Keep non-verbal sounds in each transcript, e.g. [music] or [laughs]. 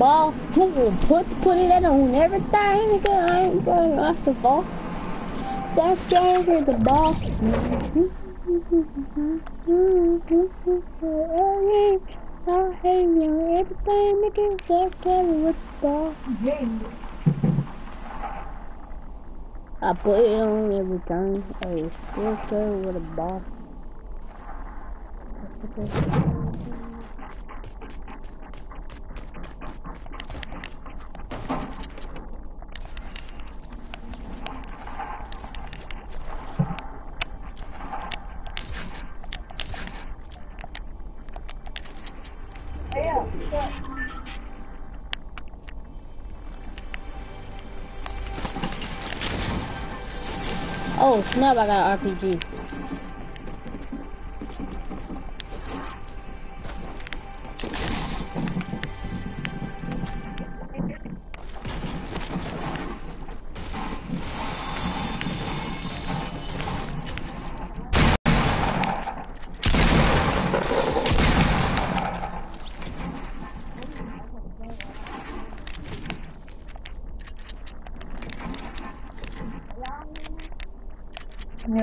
ball, who will put put it on everything. I ain't going off the ball. That's game with the ball. I hate you. Everything do, just carry with the ball. I put it on every time. I still carry with a ball. Oh snap, I got an RPG.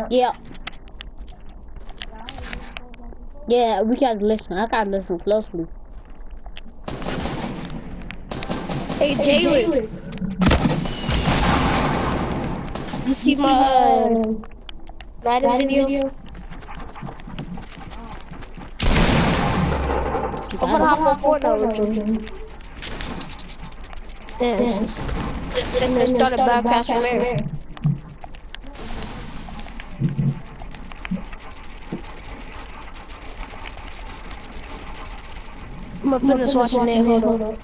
Yeah. Yeah, we gotta listen. I gotta listen closely. Hey, Jalen. You see my uh, Madden video? I'm gonna hop on Fortnite with you. Yes. Then they started backcast from there. I'm gonna finish watching that. Hold on.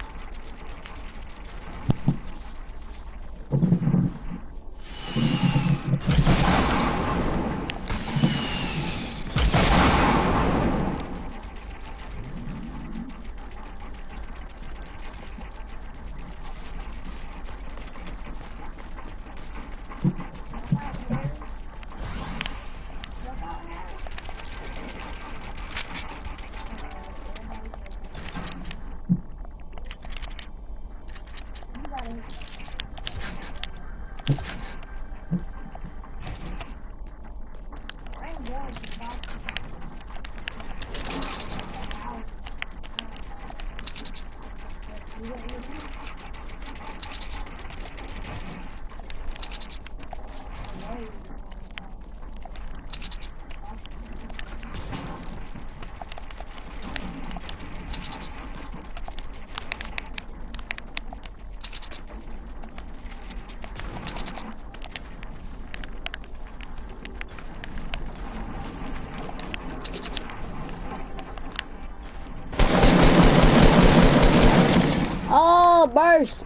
Oh, burst.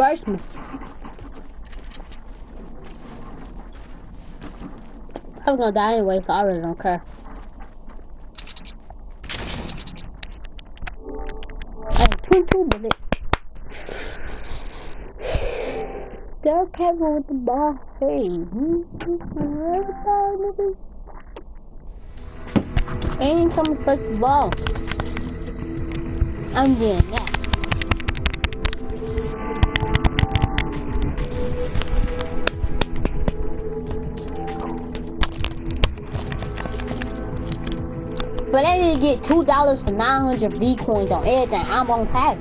He burst me. I was gonna die anyway, so I really don't care. Hey, 22 minutes. Girl Kevin with the ball. Hey. Ain't touch the ball. I'm doing get two dollars for nine hundred V coins on everything. I'm on pack.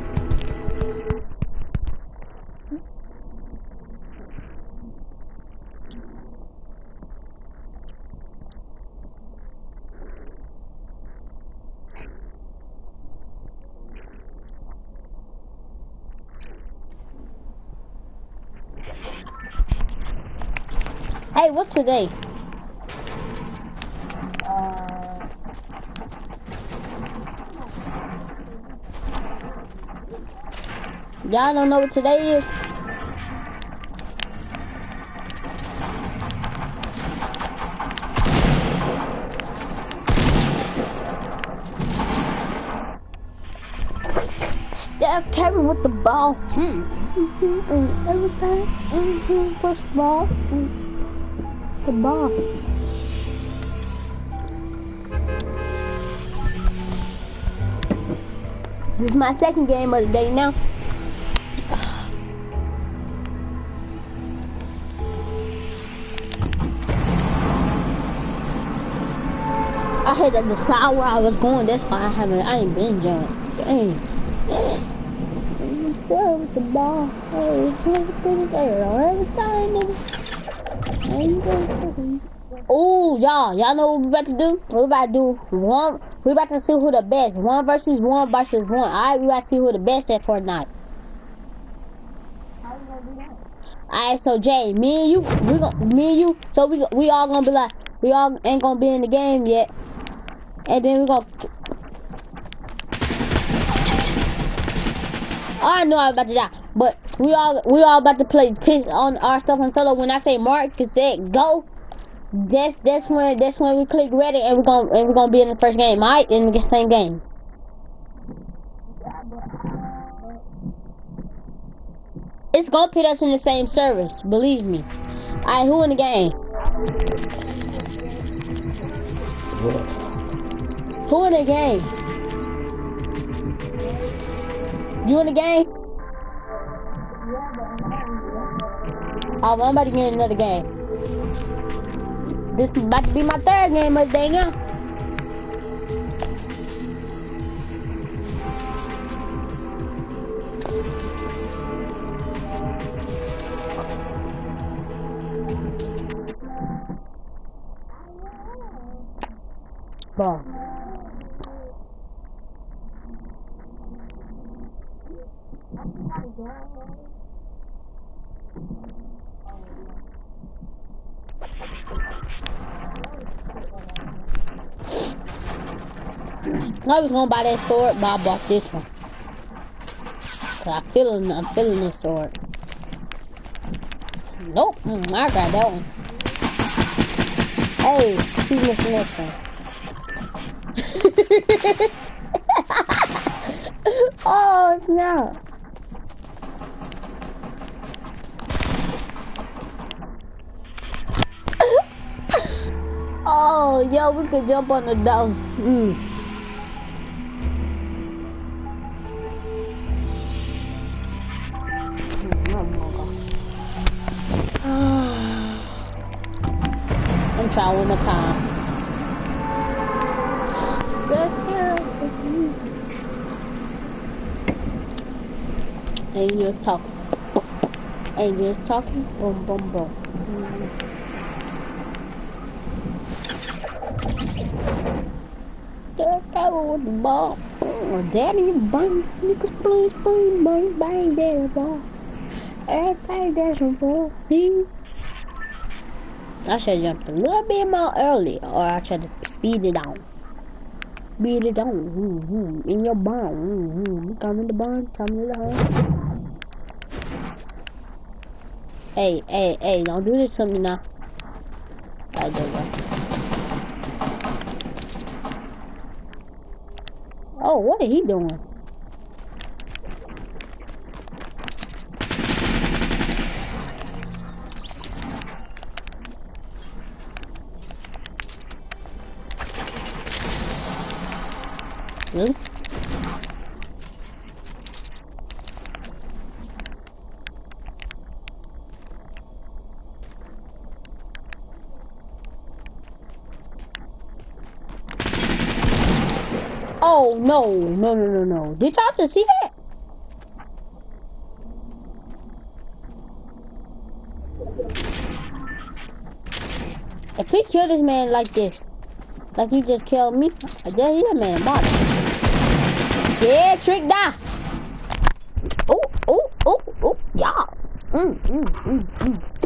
Hey, what's today? Y'all don't know what today is? Yeah, Kevin with the ball. Hmm. Everything. Mm-hmm. First ball. The ball. This is my second game of the day now. Had to decide where I was going. That's why I haven't. I ain't been jumping. Dang. Where with the ball? Hey, everything there. Everything, nigga. Oh, y'all, y'all know what we about to do? We about to do? One, we about to see who the best. One versus one versus one. All right, we about to see who the best at Fortnite. All right, so Jay, me and you, we gon' me and you, so we we all gonna be like, we all ain't gonna be in the game yet, and then we. Oh, I know I'm about to die, but we all we all about to play pitch on our stuff on solo. When I say mark, cassette, go, that's that's when that's when we click ready and we're gonna and we're gonna be in the first game, alright? In the same game. It's gonna put us in the same service, believe me. Alright, who in the game? Who in the game? You in the game? Oh, I'm about to get another game. This is about to be my third game of now. Ball. I was gonna buy that sword, but I bought this one. Cause I feeling, I'm feeling this sword. Nope, mm, I got that one. Hey, he's missing this one. [laughs] oh no. Oh, yo, we could jump on the dome. Mm. try one more time. And you just talk. And you just talking. Boom, boom, boom. Just go with the ball. Bang, bang, bang, daddy, ball. Everything that's. I should jumped a little bit more early, or I should speed it down. Speed it down. Mm -hmm. In your barn. Mm -hmm. Come in the barn. Come in the home. Hey, hey, hey, don't do this to me now. I do that. Oh, what is he doing? Really? Oh, no, no, no, no, no. Did y'all just see that? If we kill this man like this, like he just killed me, I guess he a man body. Yeah, trick die. Oh, oh, oh, oh, yeah. Mm, mm, mm, mm.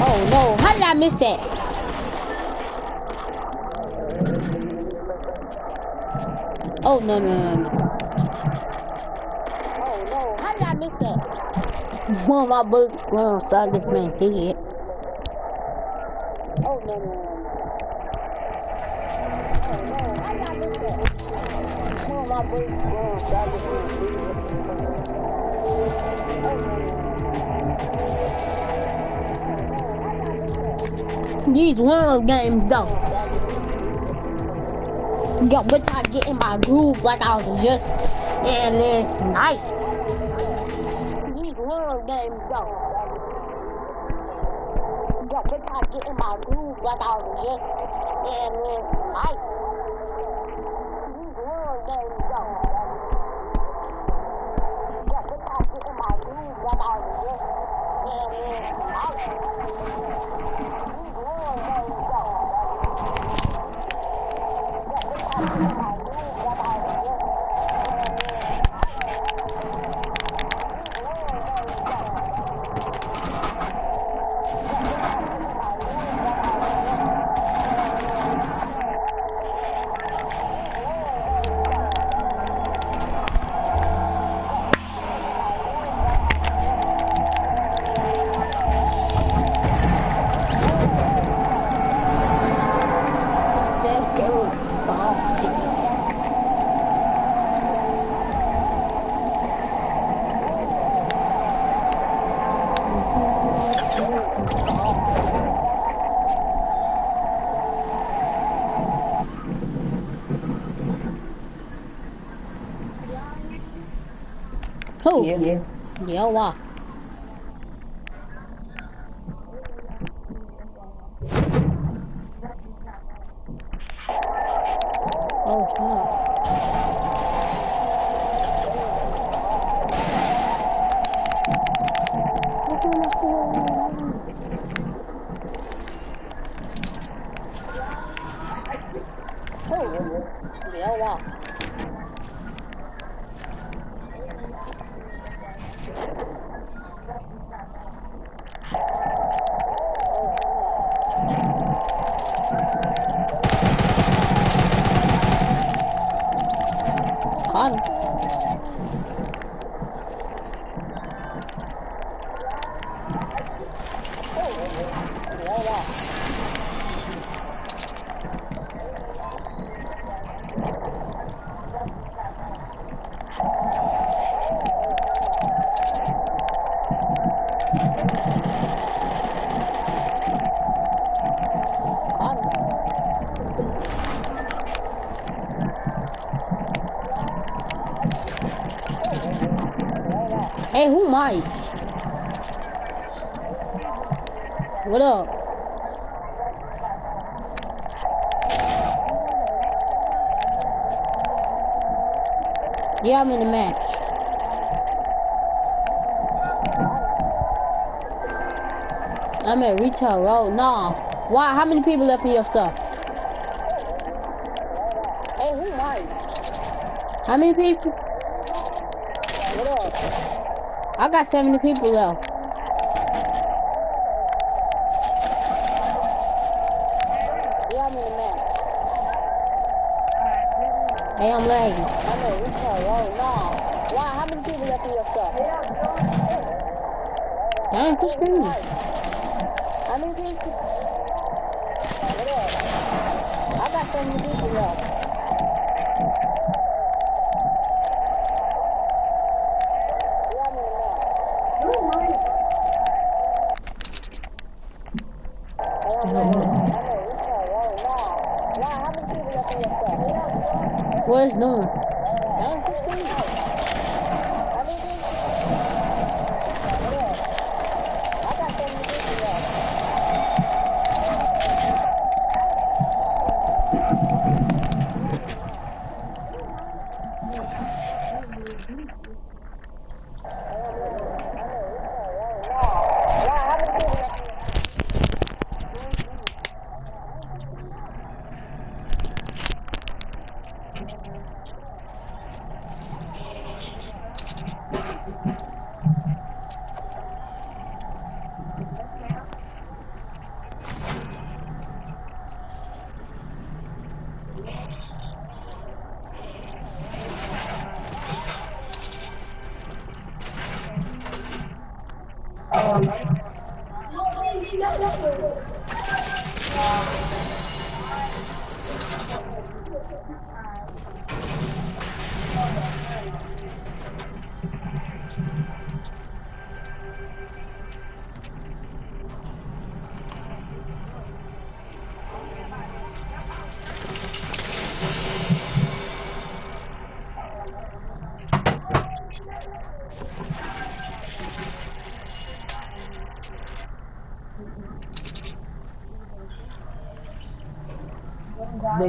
Oh no, how did I miss that? Oh no no no no. Oh no, how did I miss that? One of my bullets going inside this man's head. Games though. Yo, but I get in my groove like I was just in this night. These one games though. Yo, but I get in my groove like I was just in this Oh, snap. I'm at retail, bro. Nah. Why? How many people left me your stuff? Hey, who might? How many people? What up? I got 70 people left.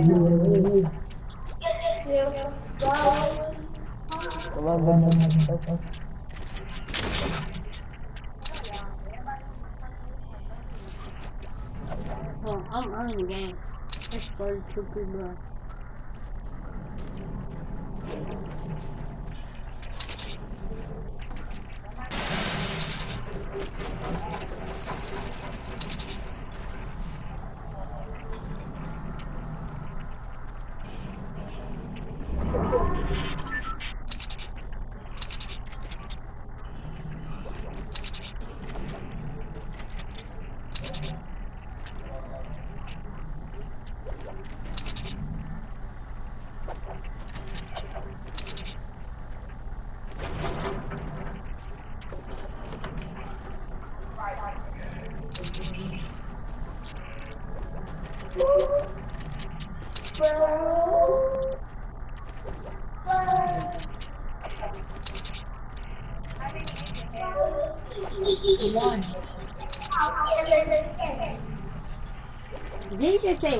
Oh, I'm in the game. There's 32 people.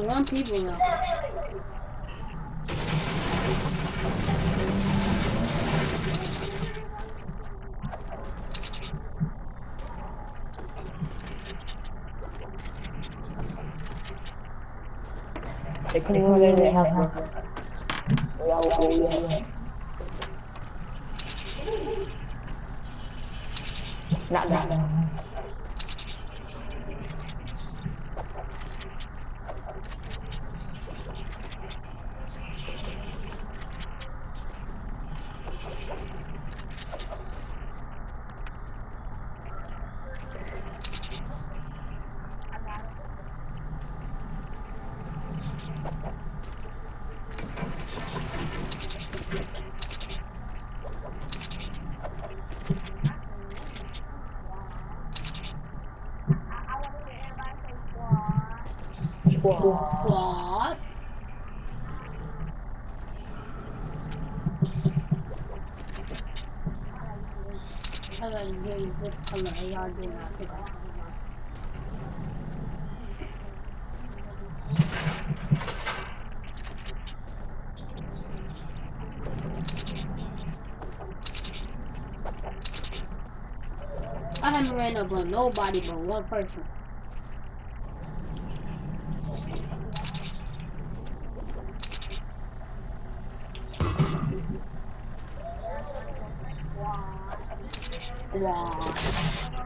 one people now. What? I haven't ran over nobody but one person.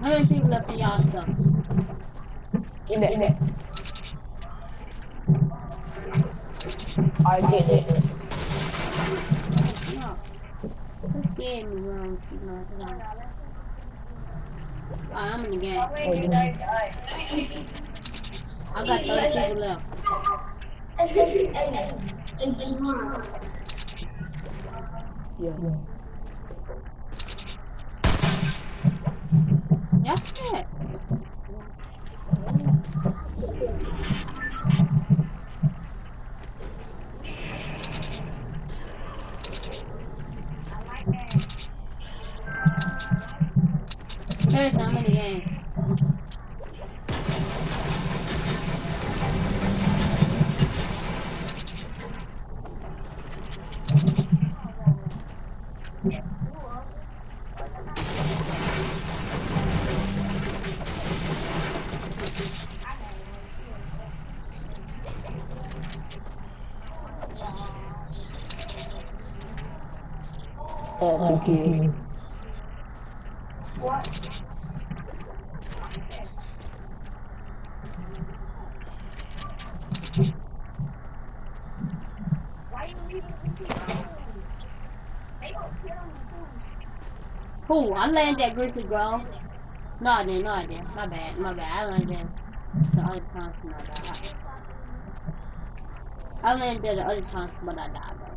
How many people left in y'all stuff? Give it, give it. I did it. No. Just scared me wrong. You know, 'cause I'm- Alright, I'm in the game. Oh, you I got 30 people left. Yeah. That's it. There's I'm in the game. That's okay. Who? I landed at Greasy Grove. No, I didn't. No, I didn't. My bad. My bad. I landed the other time. My bad. I landed the other time, but I died though.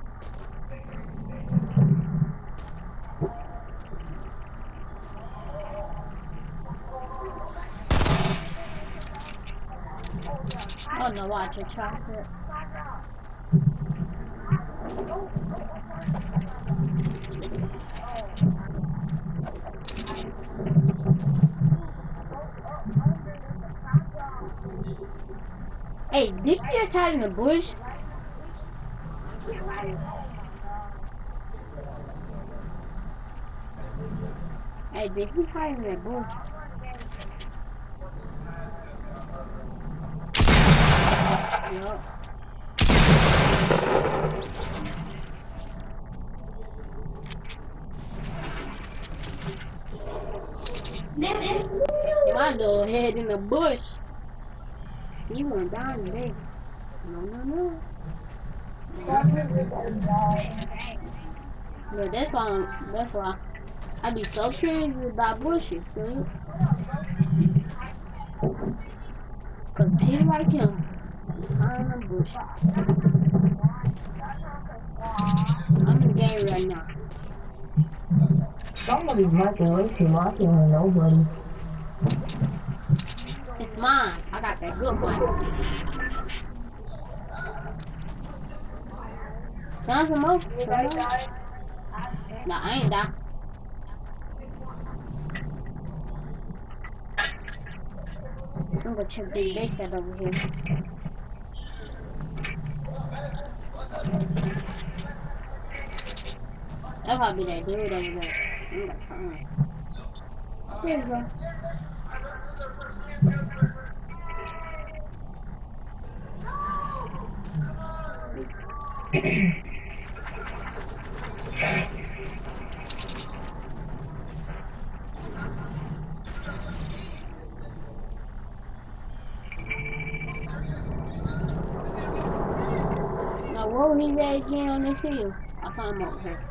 Oh no, watch it, chocolate. Hey, did you just hide in the bush? Hey, did he hide in the bush? Yup. My little head in the bush. He went down today. No, no, no. But that's why, that's why I be so curious about bushes, dude. Cause people like him, I'm the bush. I'm in the game right now. Somebody's marking way too much and nobody. It's mine. I got that good one. Time for more. Nah, I ain't die. I'm gonna check the base set over here. That'll probably be that dude over there. I'm gonna turn. There you go. Now, where he at again on this hill? I him over here.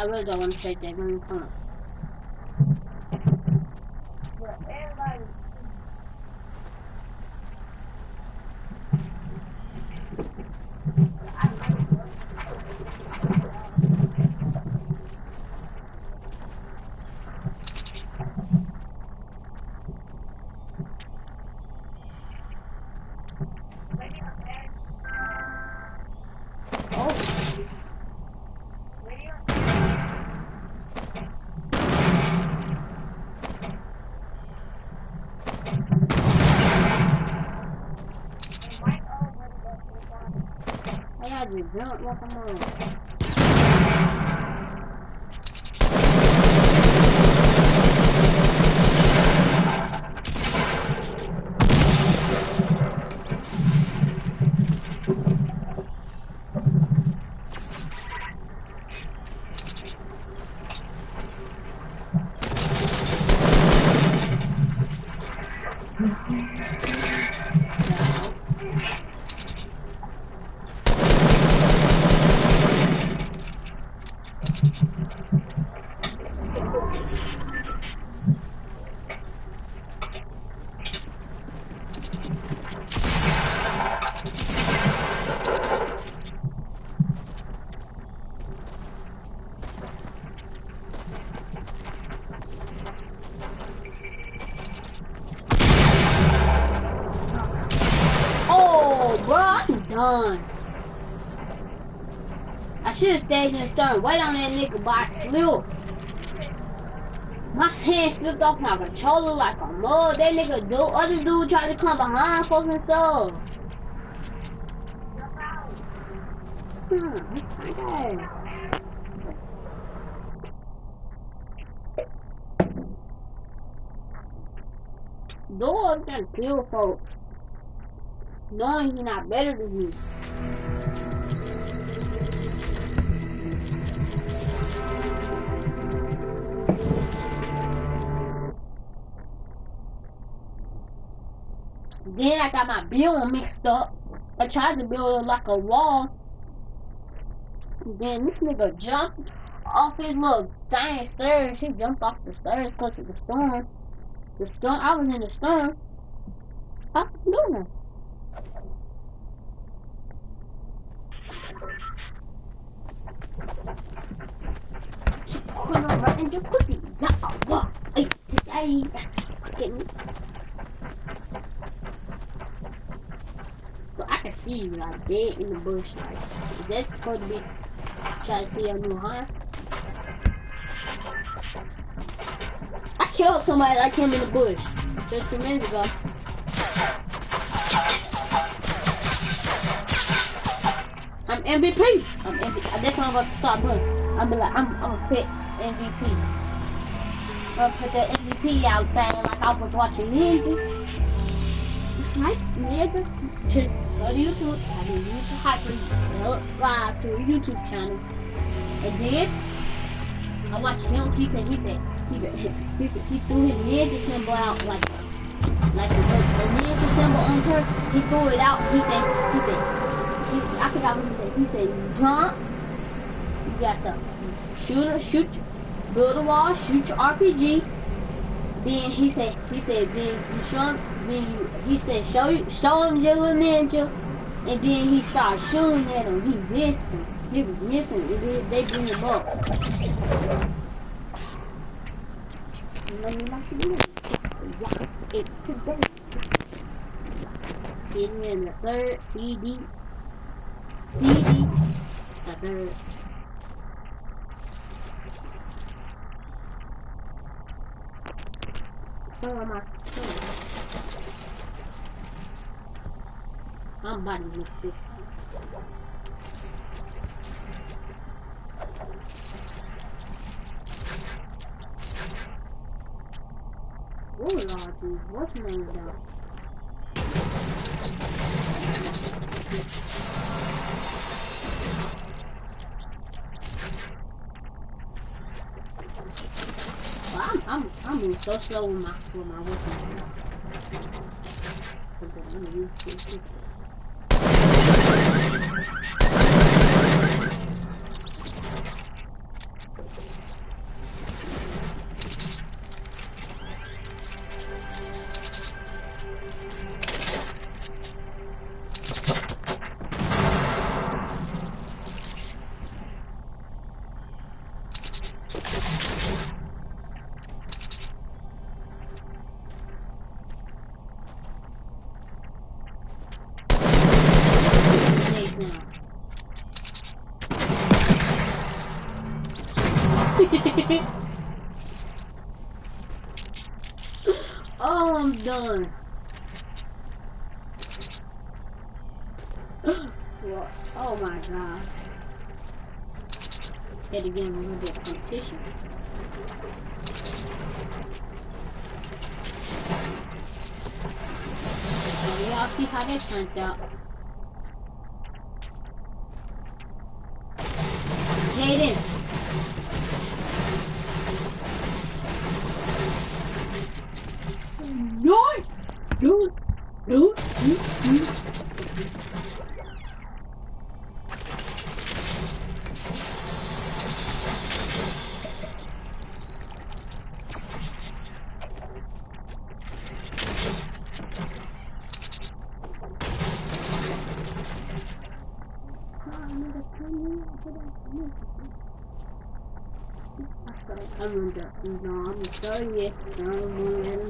I really don't want to. Let me come on. I had to jump like a man. Oh, bro, I'm done. I should have stayed in. Wait on that nigga, but I. My hand slipped off my controller like a mug. That nigga, dude, other dude tried to come behind fucking stuff. Hmm, okay. Dude, can kill folks. Knowing you're not better than me. Then I got my build mixed up. I tried to build like a wall. Then this nigga jumped off his little dang stairs. He jumped off the stairs because of the storm. The storm, I was in the storm. I was doing Her right in your pussy. Yeah, yeah. Ay, ay, me. So I can see you like dead in the bush. Like, is that supposed to be trying to see your new huh? I killed somebody like him in the bush just two minutes ago. I'm MVP. I'm MVP. I definitely gonna start. I'll be like, I'm, I'm a fit MVP. I'm put the MVP out there like I was watching Ninja. Right? Ninja. Just go to YouTube. I mean, YouTube Hyper. Subscribe to a YouTube channel. And then, I watched him. He he said, he said, he, said, he threw his ninja symbol out like, like the, the ninja symbol on her. He threw it out. He said, he said, he, I forgot what he said. He said, jump. You got to shoot, shoot, build a wall, shoot your RPG. Then he said, he said, then you show him, then you, he said, show you, show him your little ninja. And then he started shooting at him. He missed him. He was missing. And then they bring him up. Getting in the third CD. CD. The third. Oh my I'm about to miss this. Oh Lord, I'm, I'm moving so slow [laughs] oh, I'm done. [gasps] oh my god. Yet again, we will get competition. Y'all see how that turned out. I'm sorry, yes, I'm a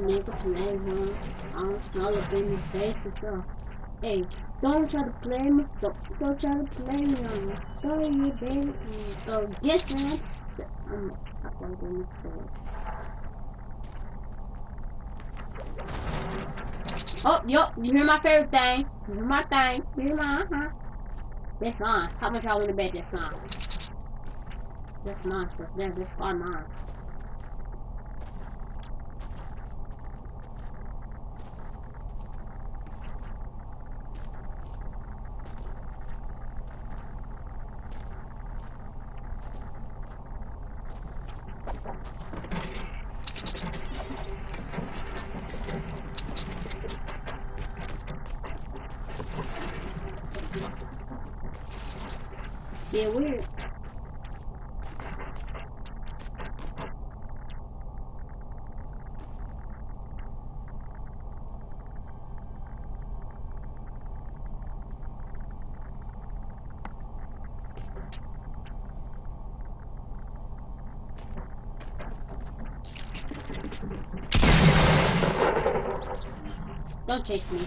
nigga play, huh? I'm all up in his face and stuff. Hey, don't try to play me, don't, don't try to play me on me. Sorry, you baby. So, yes, man. I'm not gonna get Oh, yep, you hear my favorite thing. You hear my thing. You hear my, uh-huh. This mine. How much y'all want to bet this mine? This mine. This far mine. Yeah, weird. Don't me.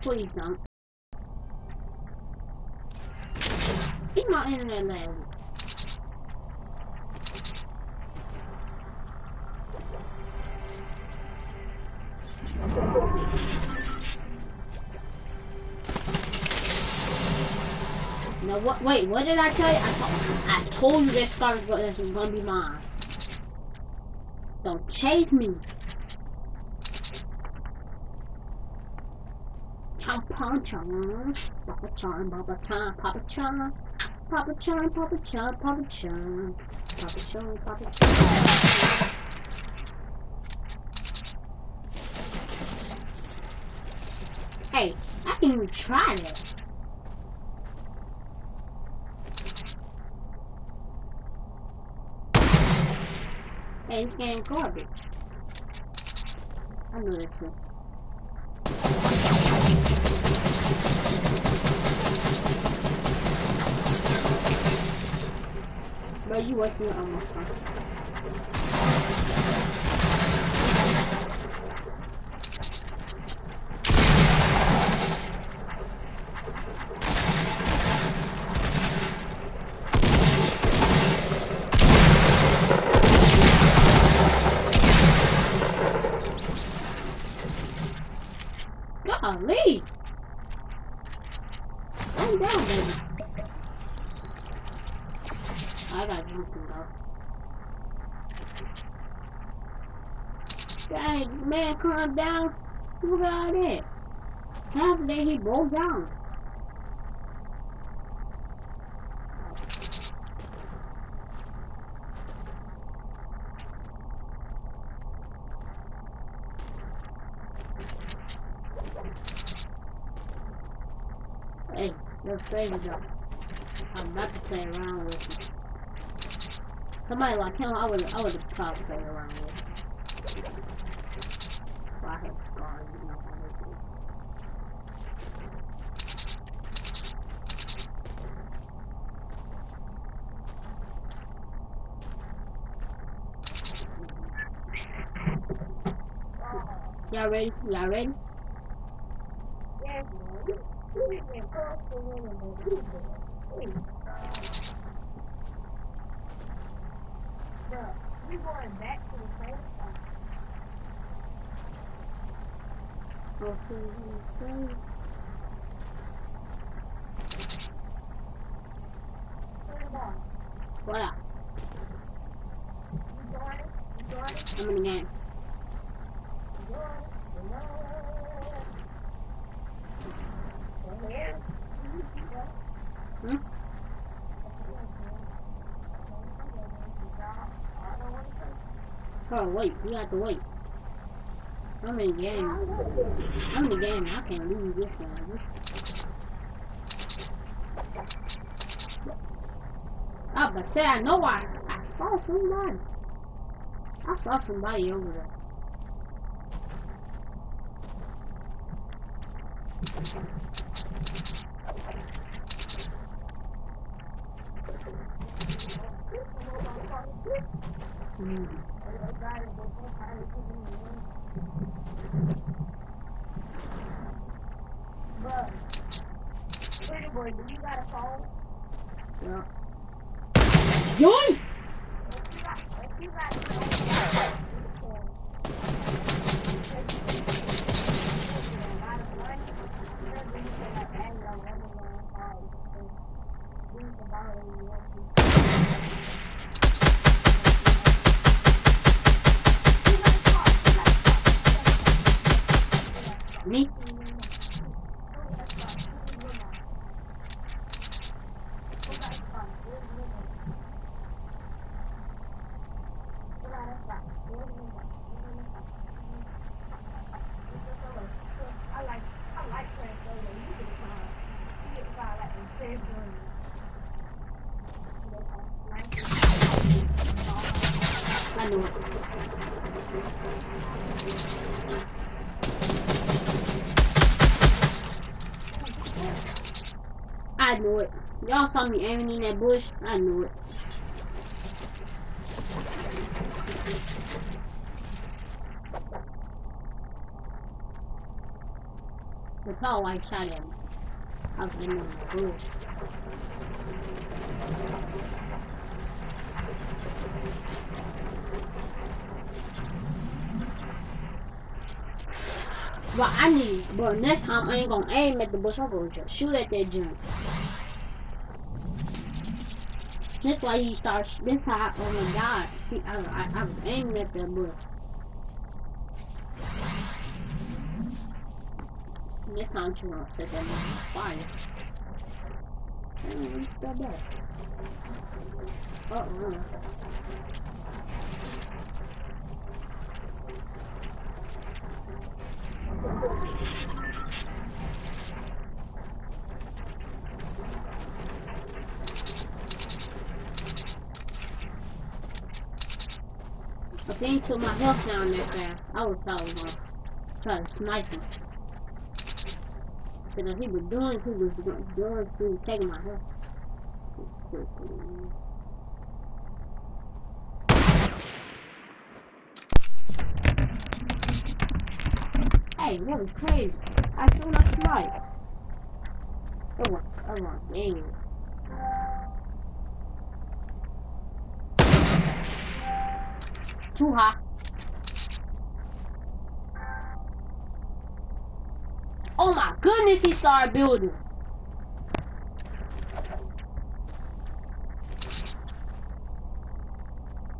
Please don't. Keep my internet lag. No, what? Wait, what did I tell you? I, to I told you this car was gonna be mine. Don't chase me. Chomp chomp chomp. Papa chomp, papa chomp, papa chomp. Papa chomp, papa chomp, papa chomp. Papa chomp, papa chomp. Hey, I can even try that. It's getting garbage. I know that too. Bro, you wasting your ammo. Golly! Calm down, baby. I got something though. Dang, down. At all that. Half that he broke down. Hey, you're of them. I'm about to play around with you. Somebody like him, I would I would probably played around with. Laren, Laren. you are we going back to the place. Okay. Hmm? Oh, wait, you have to wait. I'm in the game. I'm in the game. I can't lose this one. I ah, but say I know I I saw somebody. I saw somebody over there. Mm. Pretty boy, do you got a phone? Yeah. Yoink! If you got a phone, Me? I like, I like playing solo. You get time. You get time like in February. I knew it. I knew it. Y'all saw me aiming in that bush. I knew it. The tall white shot me. I was in the bush. But I need, but next time I ain't gonna aim at the bush. I'm gonna just shoot at that junk. That's why he starts. That's how oh my god, I, I, I was aiming at that bush. This time you gonna set that man on fire. Damn, what's that back? Uh-uh. I think took my health down that fast. I was probably gonna try to snipe him. Because if he was doing, he was doing, he was taking my health. Hey, that was crazy. I still not snipe. Oh my, oh my, dang. Too hot. Oh my goodness, he started building.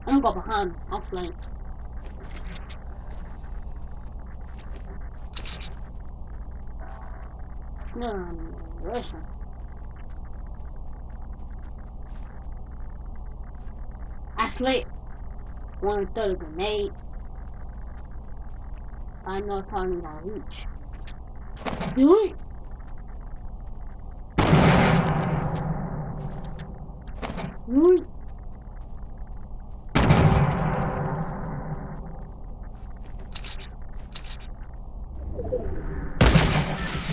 I'm gonna go behind him. I'll flank. No, no, no, listen. I sleep. One throw a grenade. I know it's probably gonna reach. Yoink! Yoink!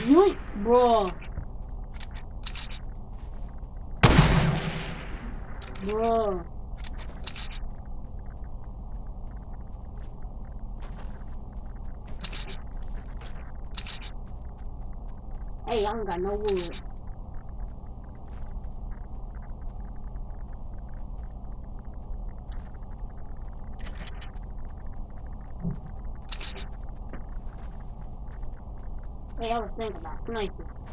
Yoink, bro. Bro. Hey, I don't got no wood. Hey, I was thinking about sniping. Who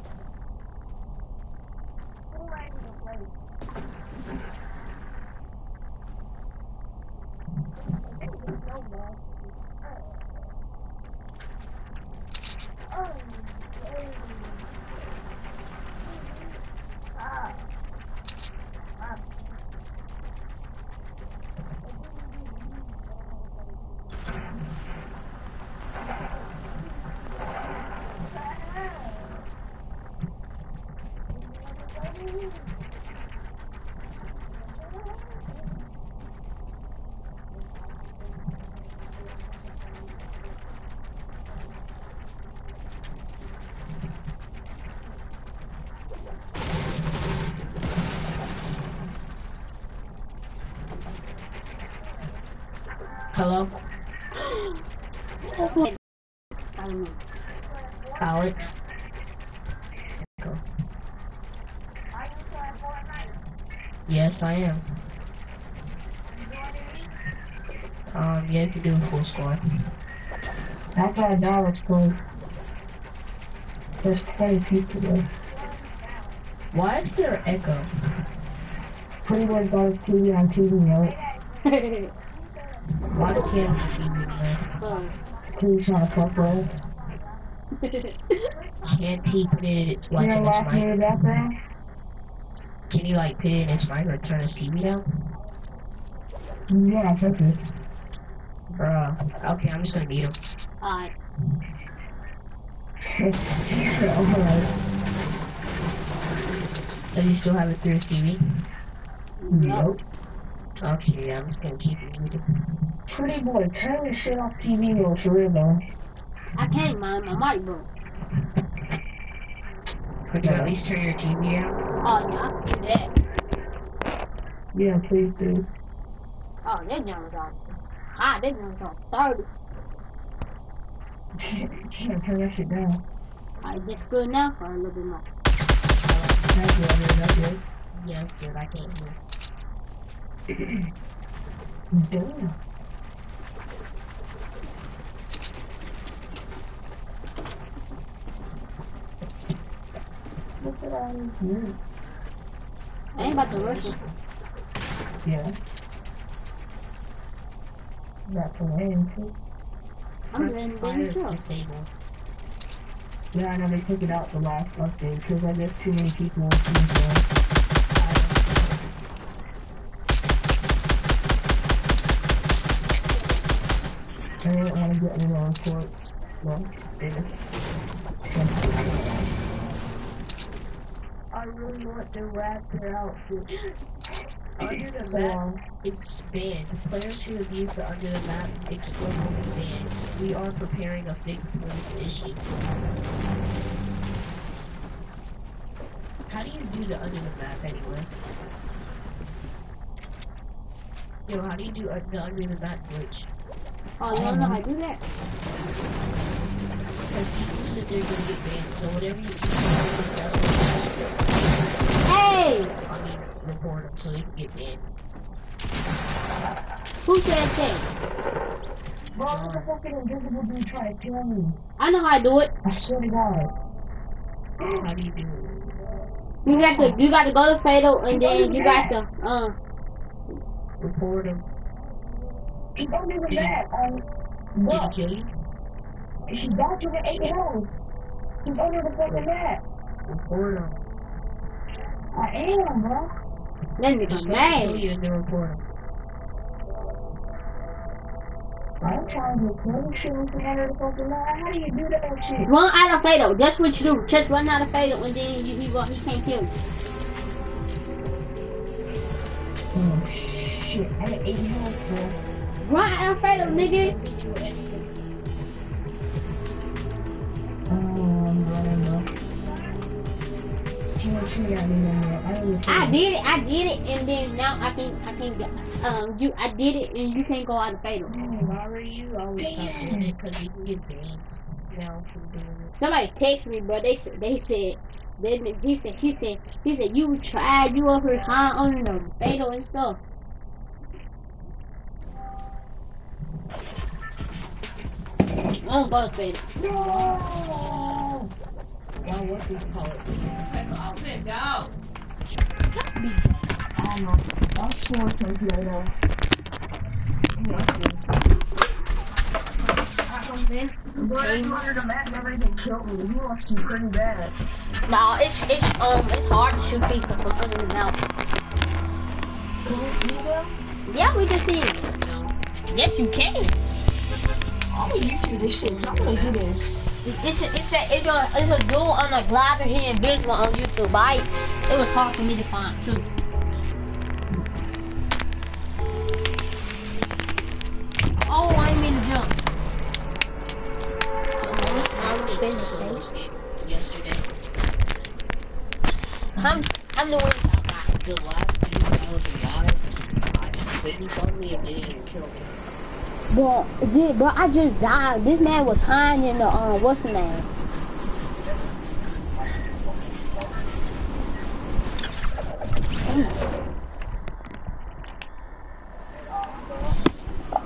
Yes, I am. You? Um, yeah, you can do a full squad. That's why Dallas plays. There's 20 people there. Why is there echo? Pretty much Dallas TV on TV, right? Why does he have TV there? TV trying to fuck with. Can't he put it You know in in mic? the background? Can you like put it in his mic or turn his TV down? Yeah, I think it. Bruh. Okay, I'm just gonna beat him. Alright. Alright. Does he still have it through his TV? Nope. Okay, yeah, I'm just gonna keep it muted. Pretty boy, turn your shit off TV though, for real though. I can't, man. My mic broke. Could you at least turn your TV down? Oh, yeah, I can do that. Yeah, please do. Oh, jam was on. Ah, jam was on 30. [laughs] Can't turn that shit down. Alright, that's good now for a little bit more. That's good, that's good. Yes, good, I can't hear. [clears throat] Damn. Look at nerds. I ain't about to rush it. Yeah. That's a win too. I'm Friendly letting fire them is go. disabled. Yeah, I know they took it out the last update because I guess too many people were seeing it. I didn't want to get any more reports. Well, just. I really want to wrap it out for Under the so map, expand. Players who abuse the under the map explode will be banned. We are preparing a fix for this issue. How do you do the under the map anyway? Yo, how do you do the under the map glitch? Oh, you don't know how to do that? Because people gonna get banned, so whatever you see down, Hey! I mean, report them so they can get banned. Who said that? Bro, there's a fucking invisible dude trying to kill me. I know how to do it. I swear to God. How do you do it? You got to, you got to go to Fatal and then you got to, uh, Report him. He's under the Did he- map. Um, Did he kill you? he's back to the eight health. He's under the fucking map. Report them. I am, bro. Just let him kill mad. you and then. I'm trying to kill shit under the fucking map. How do you do that shit? Run out of Fatal. That's what you do. Just run out of Fatal and then you, he, go- he can't kill you. Oh, shit. I had eight health, bro. Run out of Fatal, nigga. I don't even I did it. I did it, and then now I can I get um you. I did it, and you can't go out of Fatal. If I were you, I would stop doing it because you can get banned now from doing it. Somebody text me, bro. They they said. Then he said he said he said you tried you over high on the fatal and stuff. I don't go to fatal. No! Why what's this called? Open, go! I don't know. That's four torpedo. But I wanted him that never even killed me. He lost me pretty bad. No, it's it's um it's hard to shoot people from under the mountain. Can you see them? Yeah, we can see you. No. Yes, you can. I'm used to this shit. I'm gonna do this. It's a, it's a, it's a, it's a dude on a glider here in Bismarck on YouTube, right? It was hard for me to find too. Oh, I mean jump. I'm, I'm the one. The last I me. But, yeah, but I just died. This man was hiding in the, um, what's the name?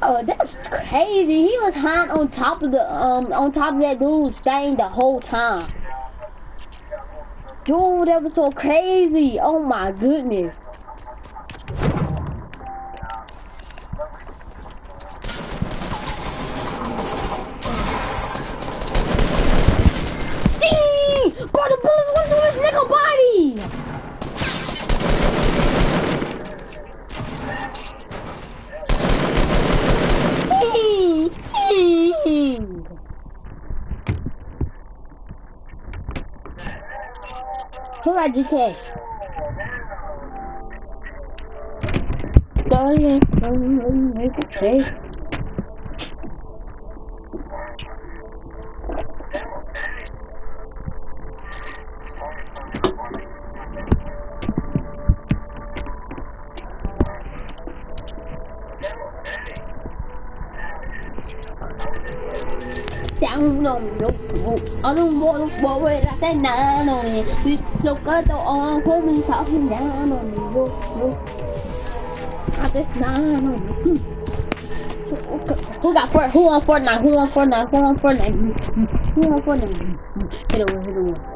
Oh, that's crazy. He was hiding on top of the, um, on top of that dude's thing the whole time. Dude, that was so crazy. Oh my goodness. Ding! Bro, the bullets went through his nigga body! GK? Darling, make don't to worry like that nine on it. This so good on put me talking down on me. Look, look. I just nine on me. Who got four? Who on Fortnite? Who on Fortnite? Who on Fortnite? Who on Fortnite? Hit over, hit over.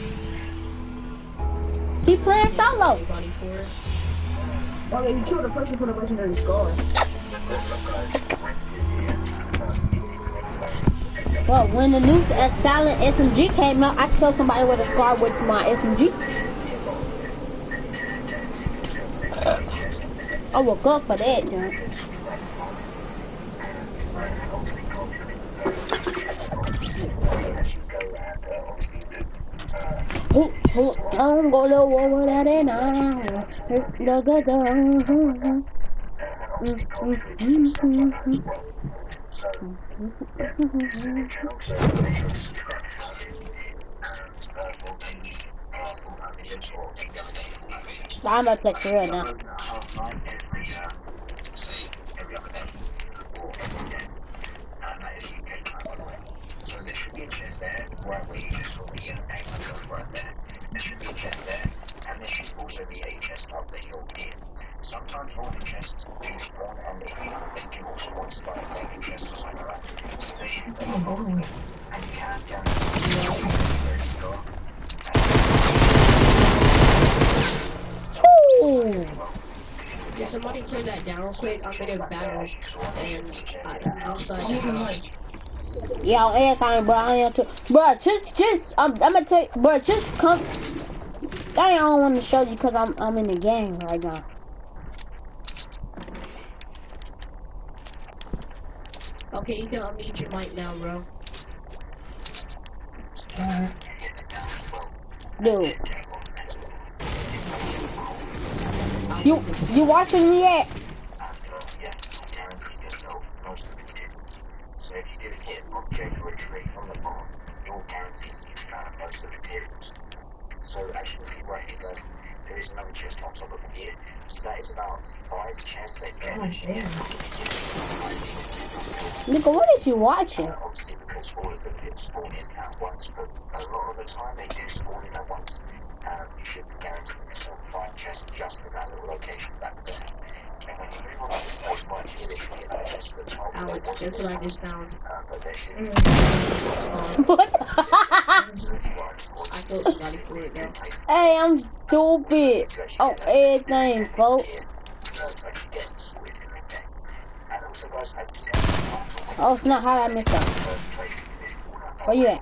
She playing solo. Well, he killed a person for the legendary scar. Well, when the new uh, silent SMG came out, I killed somebody with a scar with my SMG. I woke up for that, junk. I'm gonna over that and I, da da da. I'm gonna play for real now. So there should be chest there, where you just saw the uh, name of right there. There should be a chest there, and there should also be a chest up the hill here. Sometimes rolling chests do spawn, and if you they can also spawn spike later chests or like that. So there should be a bottom, and you can guarantee where it's gone. This somebody turn that down real quick? I'm in a battle and I'm outside the house. Yeah, everything, bro. I am too. Bro, just, just, I'm, I'm gonna tell you, bro, just come. I don't want to show you because I'm, I'm in the game right now. Okay, you can unmute your mic now, bro. Dude. You, you watching me yet? yeah, guarantee yourself most of the tips. So if you do hit object or a tree from the bomb, you'll guarantee you to find most of the tips. So as you can see right here guys, there is another chest on top of here. So that is about five chests that you can God actually get. Nigga, what is you watching? Uh, obviously because all of the pips spawn in at once, but a lot of the time they do spawn in at once. Um, you should be guaranteeing yourself five chests just for that little location back there. And when you move on to this place right here, there should be another chest at the top. There Alex, wasn't guess what I just found? uh, but there should be [laughs] What? I killed somebody for it though. hey, I'm stupid. Oh, everything, folks. Oh, snap, how I miss that? Where you at?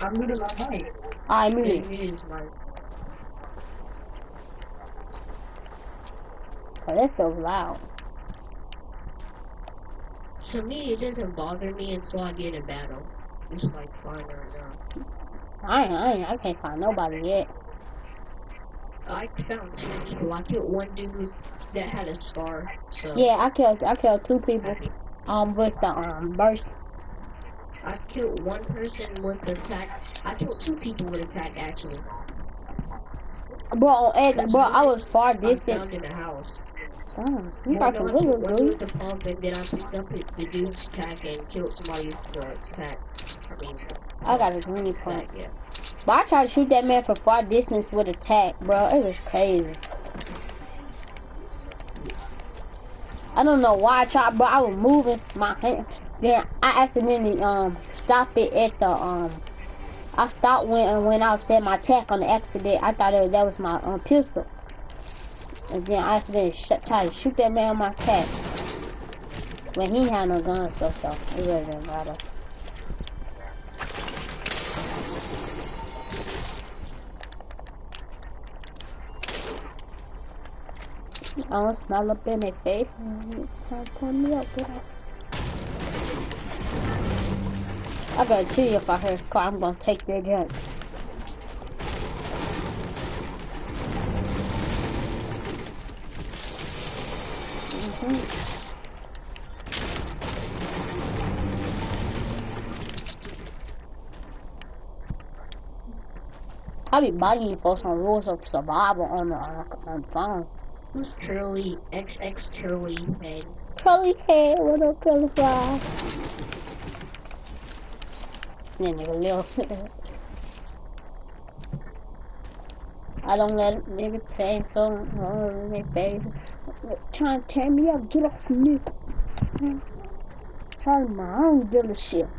I'm muted my mic. I Yeah, muted. it is, Mike. Oh, that's so loud. To me, it doesn't bother me until I get in battle. It's like fine right now. I ain't, I I can't find nobody yet. I found two people. I killed one dude that had a scar. So Yeah, I killed, I killed two people. Um, with the um burst. I killed one person with attack. I killed two people with attack actually. Bro, on egg, bro, I was far distance. in a house. Damn, you got some I killed good one dude. with the pump, and then I picked up it- the dude's attack and killed somebody with the attack. I mean, I got a green point. yeah. But I tried to shoot that man from far distance with attack, bro. It was crazy. I don't know why I tried, but I was moving my hand. Then I accidentally um stopped it at the um. I stopped when and when I set my attack on the accident. I thought it, that was my um pistol. And then I accidentally tried to shoot that man on my attack. When he had no guns though, so it really didn't matter. I don't smell up in their face. Turn me up, I gotta chill you if I hear car. I'm gonna take their gun. Mhm. I be bugging you for some rules of survival on the on, the- on the phone. Who's Curly? XX Curly man. Curly hair with a curly fly. Little. I don't let nigga on their face. Trying to tear me up, get off me. Trying my own dealership.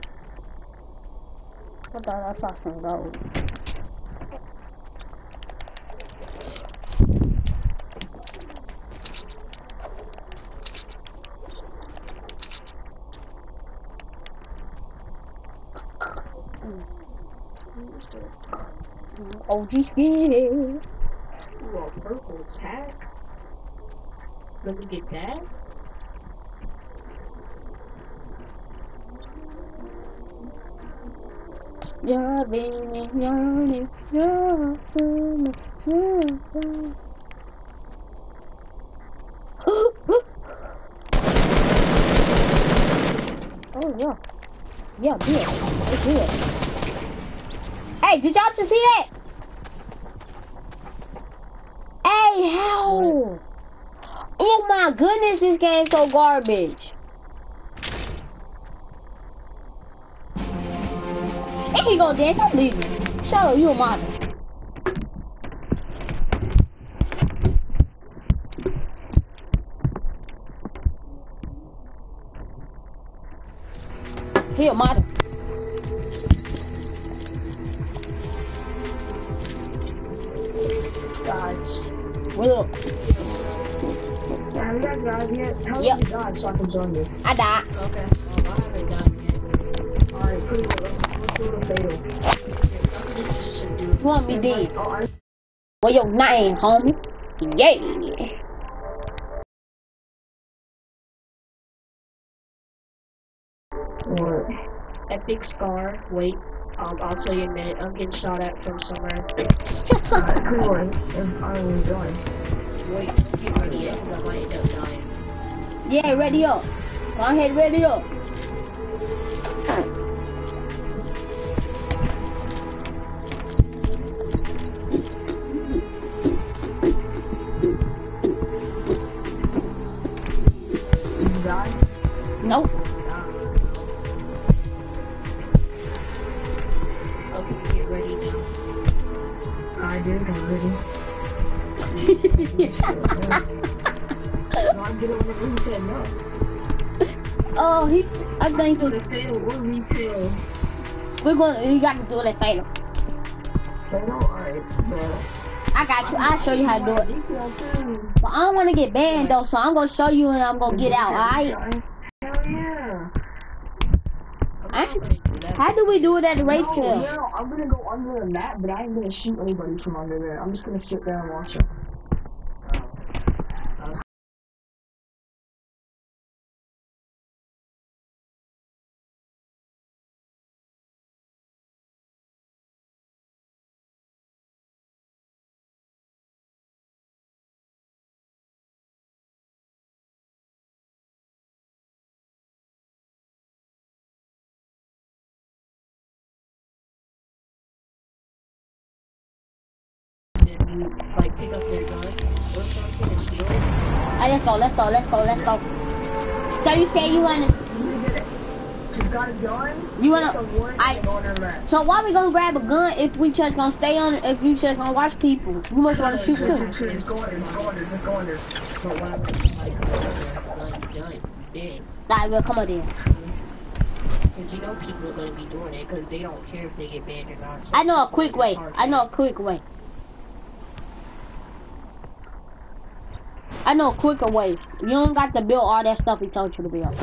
I thought I saw some gold. OG skin. Ooh, a purple attack. Let me get that. Yeah, [gasps] oh, baby, yeah, yeah, yeah. Oh yeah, yeah, good, it's good. Hey, did y'all just see that? Hey, how? Oh my goodness, this game's so garbage. And he gonna dance, I'm leaving. Up, you a mother. He a mother. Well, Have you guys died yet? Tell Yep. me you died so I can join you. I died. Okay. Well, I haven't done yet. Alright, pretty good. Let's, let's do the fatal. Just should do You want me dead? I What your name, homie? Yeah. What? Epic Scar. Wait. Um, I'll tell you a minute. I'm getting shot at from somewhere. Pretty good. If I will join. Wait, get ready yet, 'cause I end up dying. Yeah, ready up. Go ahead, ready up. You? Nope. Did, I'm. No, I'm getting over who said no. oh, he. I think the fatal, retail? we're going. You got to do that fatal. Fatal? Alright. I got you. I'll show you how to do it. But I don't want to get banned though, so I'm gonna show you and I'm gonna get out. Alright? Hell yeah. I- I'm not gonna do that. How do we do that at the No, Rachel? no, I'm gonna go under the mat, but I ain't gonna shoot anybody from under there. I'm just gonna sit there and watch it. And like, pick up their gun or something and steal it. Alright, let's go. Let's go. Let's go. Let's go. So you say you wanna? She's got a gun. You wanna- It's I- and go under the mat. So why we gonna grab a gun if we just gonna stay on? If you just gonna watch people, you must wanna shoot too. Just go under, just go under, just go under. But why would somebody come over there and gun gun? Big. Alright, well come on then. Because you know people are going to be doing it because they don't care if they get banned or not. So I know a quick way. I know a quick way. I know a quicker way. You don't got to build all that stuff he told you to build.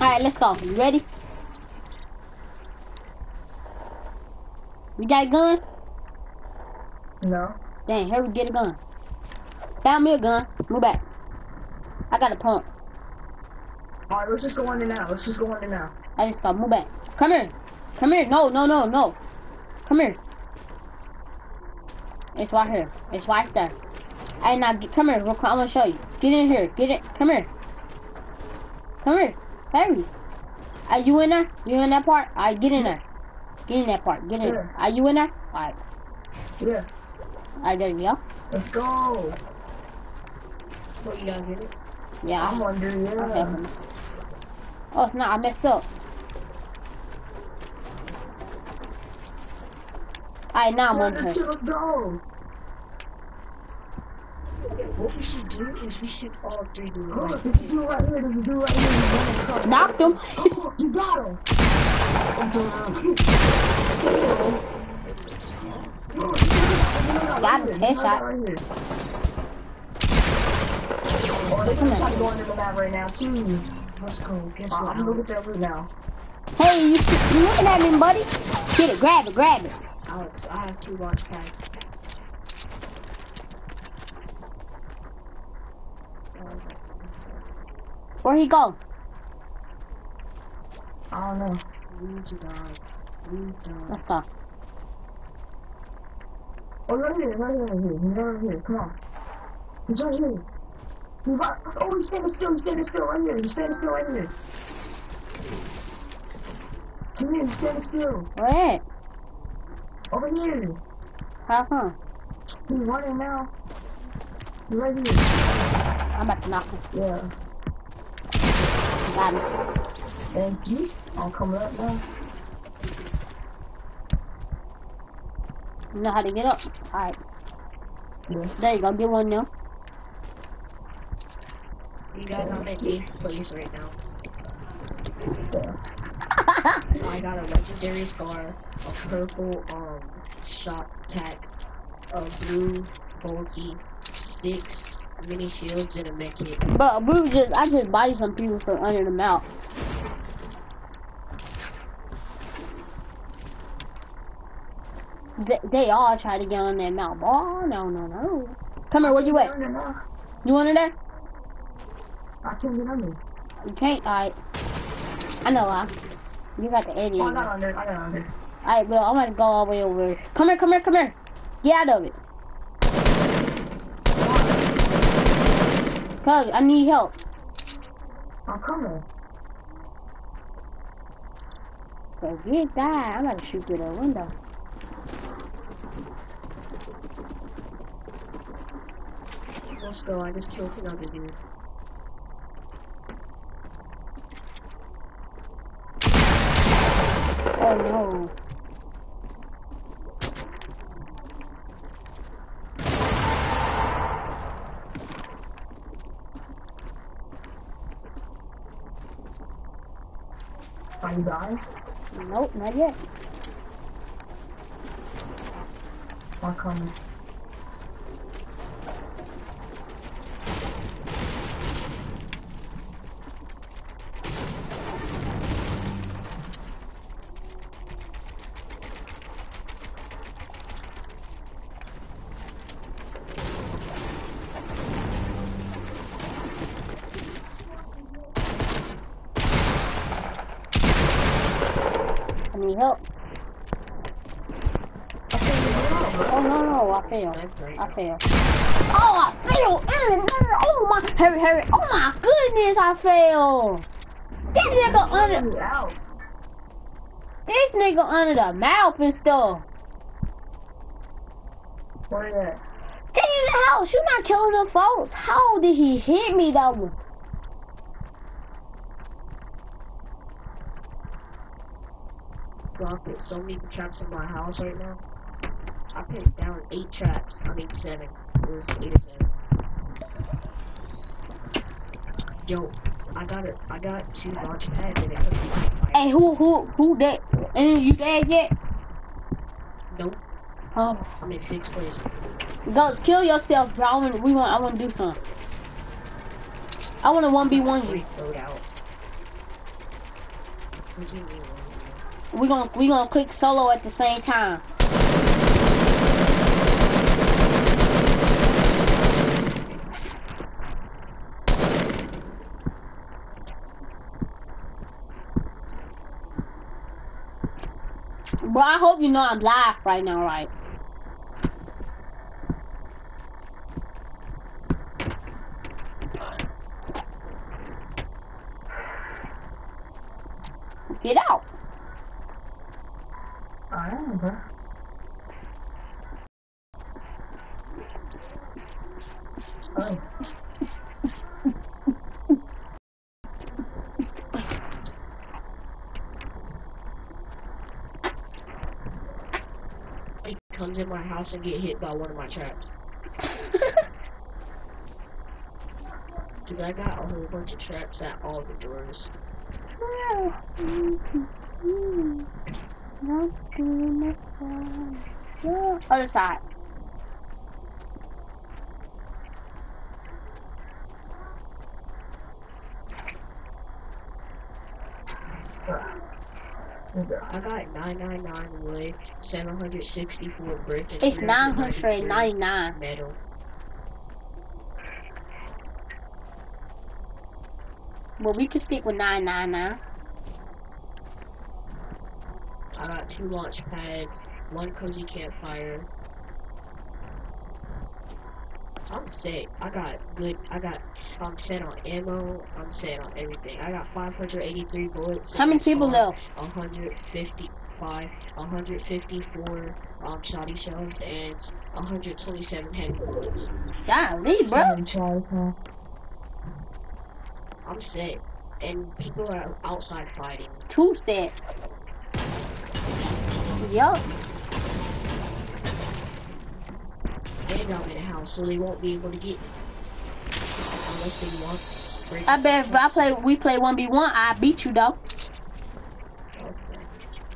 Alright, let's go. You ready? We got a gun? No. Dang, here we get a gun. Found me a gun. Move back. I got a pump. Alright, let's just go under now. Let's just go under now. I just got move back. Come here. Come here. No, no, no, no. Come here. It's right here. It's right there. Hey, now get, come here. real quick. I'm gonna show you. Get in here. Get it. Come here. Come here. Hurry. Are you in there? You in that part? Alright, get in there. Get in that part. Get in. Sure. Are you in there? Alright. Yeah. Alright, there you go. Let's go. What, you gotta get it? Yeah. I'm under, yeah. Okay. Oh, it's not. I messed up. Alright, now I'm under Let's here. let's go. What we should do is we should all three do it. Look, Right. this is dude right here. This is dude right here. He's running the. Knocked him. Oh, you got him. Got him. Headshot. Right. Oh, they're gonna go under the map right now too. Let's go. Guess what? I'm gonna at that route now. Hey, you, you looking at me, buddy? Get it, grab it, grab it. Alex, I have two launch pads. Where he go? I don't know. Lose dog. Lose dog. Let's go. Oh, right here, right here, right here. He's right here. Come on. He's right here. He's right. Oh, he's standing still. He's standing still right here. He's standing still right here. Come here, stand still. Where? Over here. How come? He's running now. He's right here. I'm about to knock him. Yeah. Got him. Thank you. I'll come up now. You know how to get up? Alright. Yeah. There you go. Get one now. You guys I'm in eighth place right now. Yeah. [laughs] I got a legendary scar, a purple um shot tack, a blue bulky, six mini shields, and a med kit. But we was just, I just body some people from under the mouth. They, they all try to get on that mouth. Oh, no, no, no. Come here, where you at? No, no, no. You under there? I can't get under. You can't, alright. I know, huh? You got the Eddie. Oh, I in got there. under. I got under. Alright, well, I'm gonna go all the way over here. Come here, come here, come here. Get out of it. I need help. I'm coming. Get that. I'm about to shoot through the window. Let's go. I just killed another dude. Oh no. Are you dying? Nope, not yet. I'm coming. Failed. I failed. Oh, I failed! Mm, mm, Oh my, hurry, hurry! Oh my goodness, I failed! This nigga under, this nigga under the mouth and stuff. Where is that? Stay in the house. You're not killing them folks. How did he hit me though? Drop it. So many traps in my house right now. I down eight traps. I mean seven. It was eight or seven. Yo, I got it. I got two launch pads and it could be fire. Hey, who, who, who that? And you dead yet? Nope. Huh? I'm in sixth place. Go kill yourself, bro. I want, we want, I want to do something. I want to one v one you. Great loadout. What do you mean, one? We gonna, we're gonna click solo at the same time. Bro, I hope you know I'm live right now, right? Get out. I am, bro. Oh, He comes in my house and get hit by one of my traps. [laughs] Cause I got a whole bunch of traps at all the doors. [laughs] Other side. I got 999 wood, 764 brick, and It's 999. metal. But we can speak with 999. I got two launch pads, one cozy campfire. I'm sick. I got good. I got I'm set on ammo. I'm set on everything. I got 583 bullets. How many people left? 155, 154 um, shoddy shells, and 127 heavy bullets. Golly, bro. Sorry, Charlie, huh? I'm set, and people are outside fighting. Two set. Yup. And I'm in a house, so they won't be able to get me. Unless they want. I bet if I play, we play one v one, I beat you though. Okay.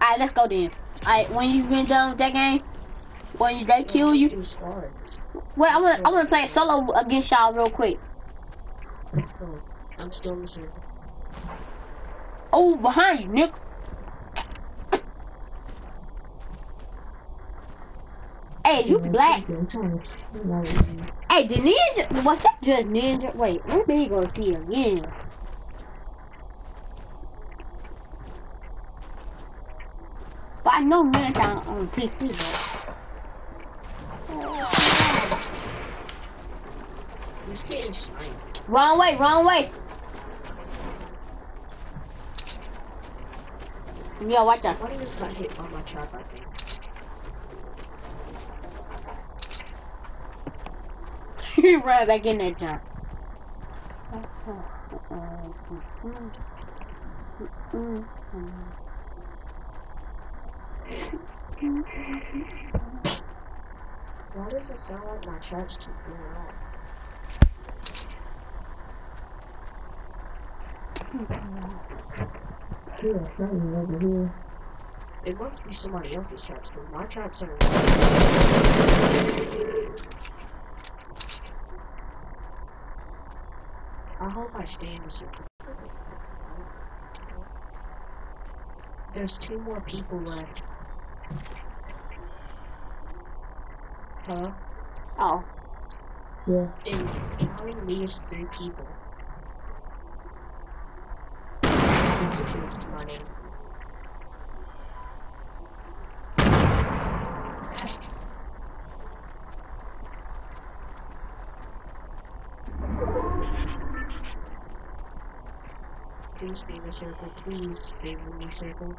Alright, let's go then. Alright, when you get done with that game, when you, they kill you, wait, I want I want to play solo against y'all real quick. Let's. I'm still in the circle. Oh, behind you, Nick. Hey, you black. I'm trying to know what it is. Hey, the ninja. Was that just ninja? Wait, let me go see it again. But I know ninja on PC though. Who's getting sniped? Wrong way, wrong way. Yeah, watch out. Somebody just got hit by my trap, I think. Right back in that jump. Why does it sound like my traps keep going off? Over here. It must be somebody else's traps, because my traps are. I hope I stay in the circle. There's two more people left. Huh? Oh, Yeah. And counting me is three people. Six kills to my name. Please be in the circle, please favor me circle.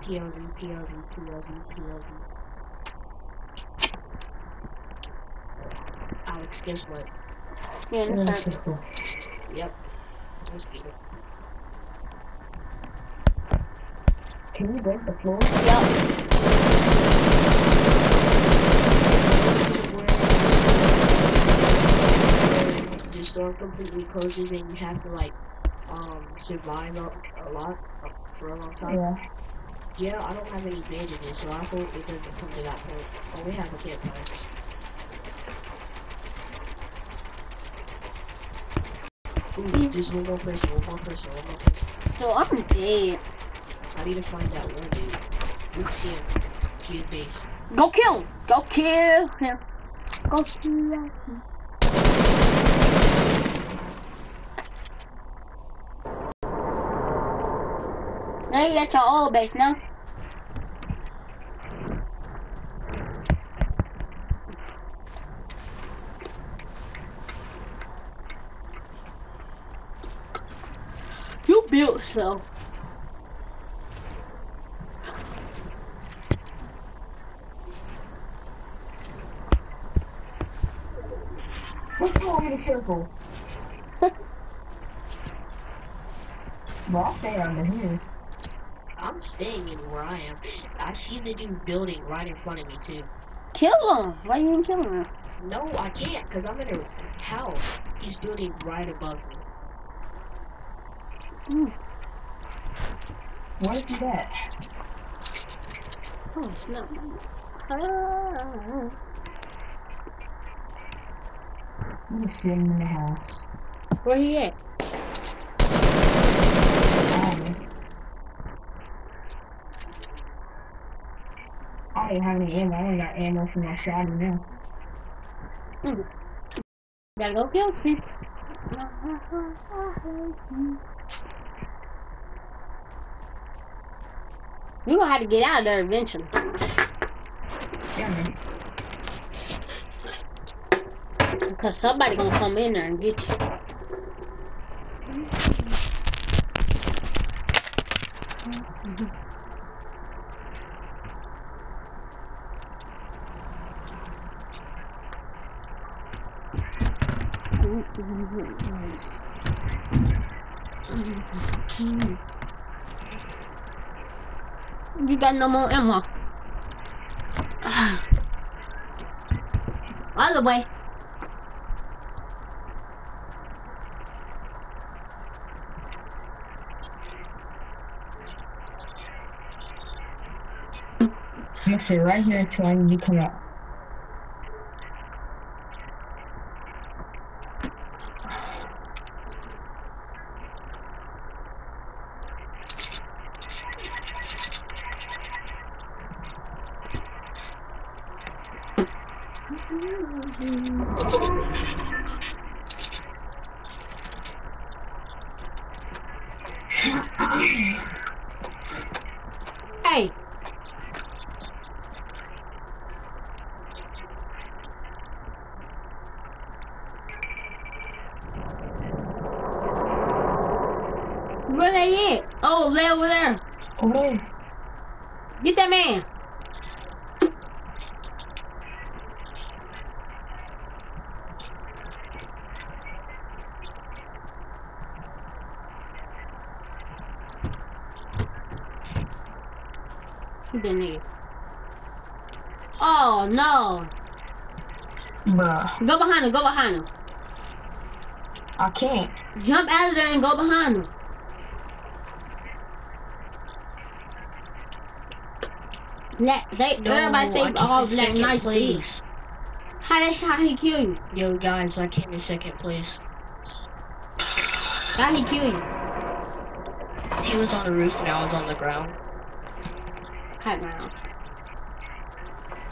PLZ, PLZ, PLZ, PLZ. Alex, guess what? yeah, in the circle. circle. Yep. Just get it. Can you break the floor? Yep. The store completely closes and you have to like um survive a, a lot uh, for a long time. Yeah. Yeah, I don't have any bandages, so I hope it doesn't come to that point. Oh, we have a campfire. Ooh, there's one more person, one more person, one more person. So I'm dead. I need to find that one dude. Let's see him. See his base. Go kill. Go kill him. Go kill him. You got your old base now. You built so. What's wrong with the circle? well, I'll stay under here. Staying in where I am. I see the dude building right in front of me too. Kill him. Why are you even killing him? No, I can't, cause I'm in a house. He's building right above me. Why did you do that? Oh, snap. Ah. I'm sitting in the house. Where he at? I ain't having any ammo. I only got ammo for my shotgun. now. Mm. Gotta go kill Steve. You gonna have to get out of there eventually. Yeah, man. Because somebody gonna come in there and get you. Mm -hmm. You got no more ammo. Other way. I'm gonna sit right here until I need to come out. Hey. Where they at? Oh, they over there. Over there. Get that man. Shoot that nigga. Oh no. Bruh. Go behind him, go behind him. I can't. Jump out of there and go behind him. Black, they, No, everybody say all black nice place. How they, how he kill you? Yo, guys, I came in second place. How he kill you? He was on the roof and I was on the ground. High ground.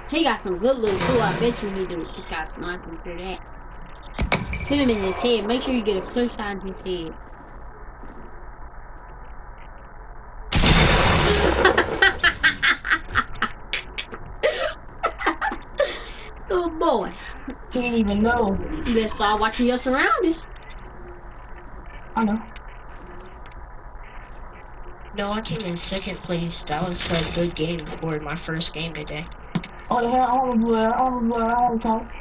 He got some good loot too. I bet you he do. He got sniping for that. Hit him in his head. Make sure you get a clear shot in his head. oh boy. He didn't even know. You better start watching your surroundings. I know. No, I came in second place. That was a good game for my first game today. Oh, the hell, I want to blur, I want to blur, I want to talk.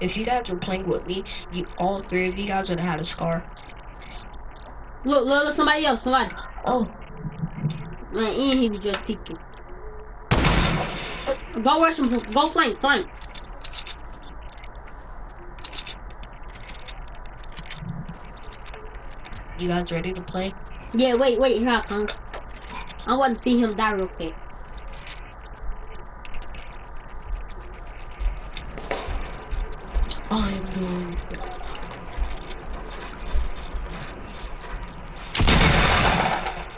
If you guys were playing with me, you all three of you guys would have had a scar. Look, look, look, somebody else, somebody. Oh, Man, Ian, he was just peeking. Go rush him, go flank, flank. You guys ready to play? Yeah, wait, wait, here I come. I want to see him die real quick. I going.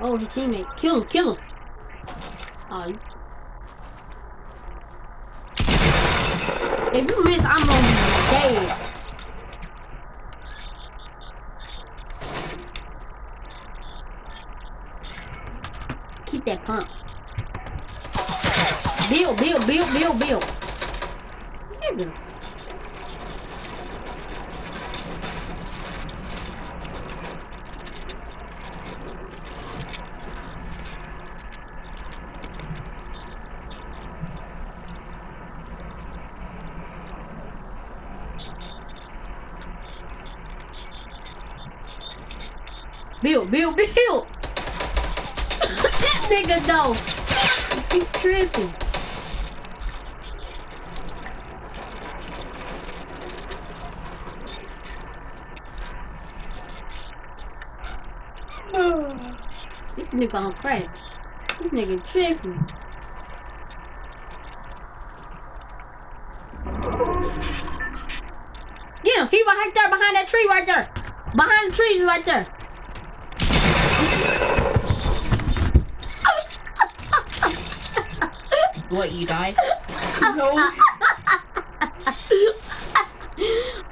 Oh, his teammate. Kill him, kill him. Oh, If you miss, I'm gonna be dead. Keep that pump. Build, build, build, build, build. Nigga. Nigga on crack. This nigga tripping. Get him. He right there behind that tree right there. Behind the trees right there. What, you died? no.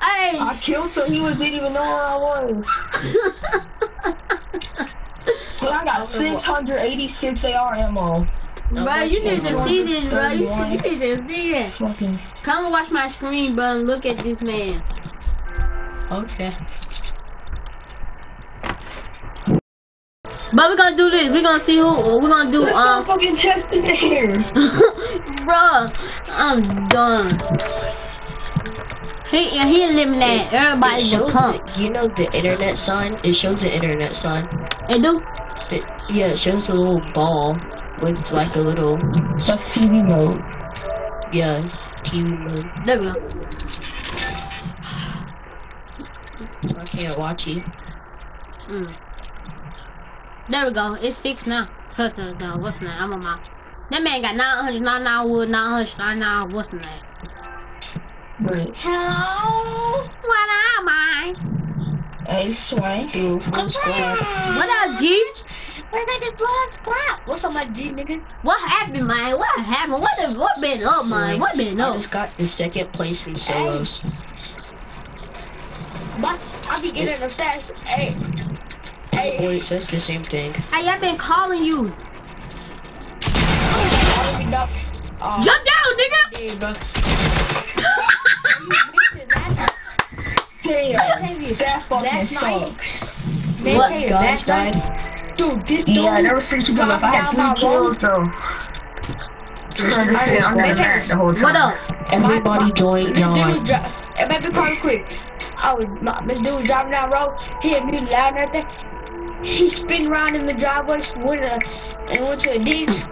hey. I killed so he was, didn't even know where I was. [laughs] 186 AR ammo. No, bro, you need to see this, bro. You need to see this. Okay. Come watch my screen, bro, and look at this man. Okay. But we're gonna do this. We're gonna see who we're gonna do. Let's um, fucking chest in here. [laughs] Bruh, I'm done. He he eliminated everybody. It shows the, you know the internet sign. It shows the internet sign. It do. It, yeah, it shows a little ball with like a little, That's TV mode. yeah, TV mode. there we go. I can't watch you. Mm. There we go. It speaks now. Cause the what's name? I'm on my. That man got 999 wood, 999. What's name? But Hello, what am I? hey, Sway. Ooh, full. What up, G? Where did it was squad? What's up, my G nigga? What happened, man? What happened? What what been up, man? What been I just got the second place in solos. But I be getting the stats. Hey, hey, Boy, it says the same thing. Hey, I've been calling you. I don't be up. Uh, Jump down, nigga. [laughs] [laughs] Damn. That fucking That's nice. sucks. What? tell that's nice. died. Dude, this dude. Yeah, I never seen you dropped. I had my three kills though. Trying to sit on that mat the whole time. What up? Everybody join This John. dude, dri- it might be quite quick. I was not, this dude driving down the road, he had music loud and everything. He spin around in the driveway, went, uh, and went to a ditch.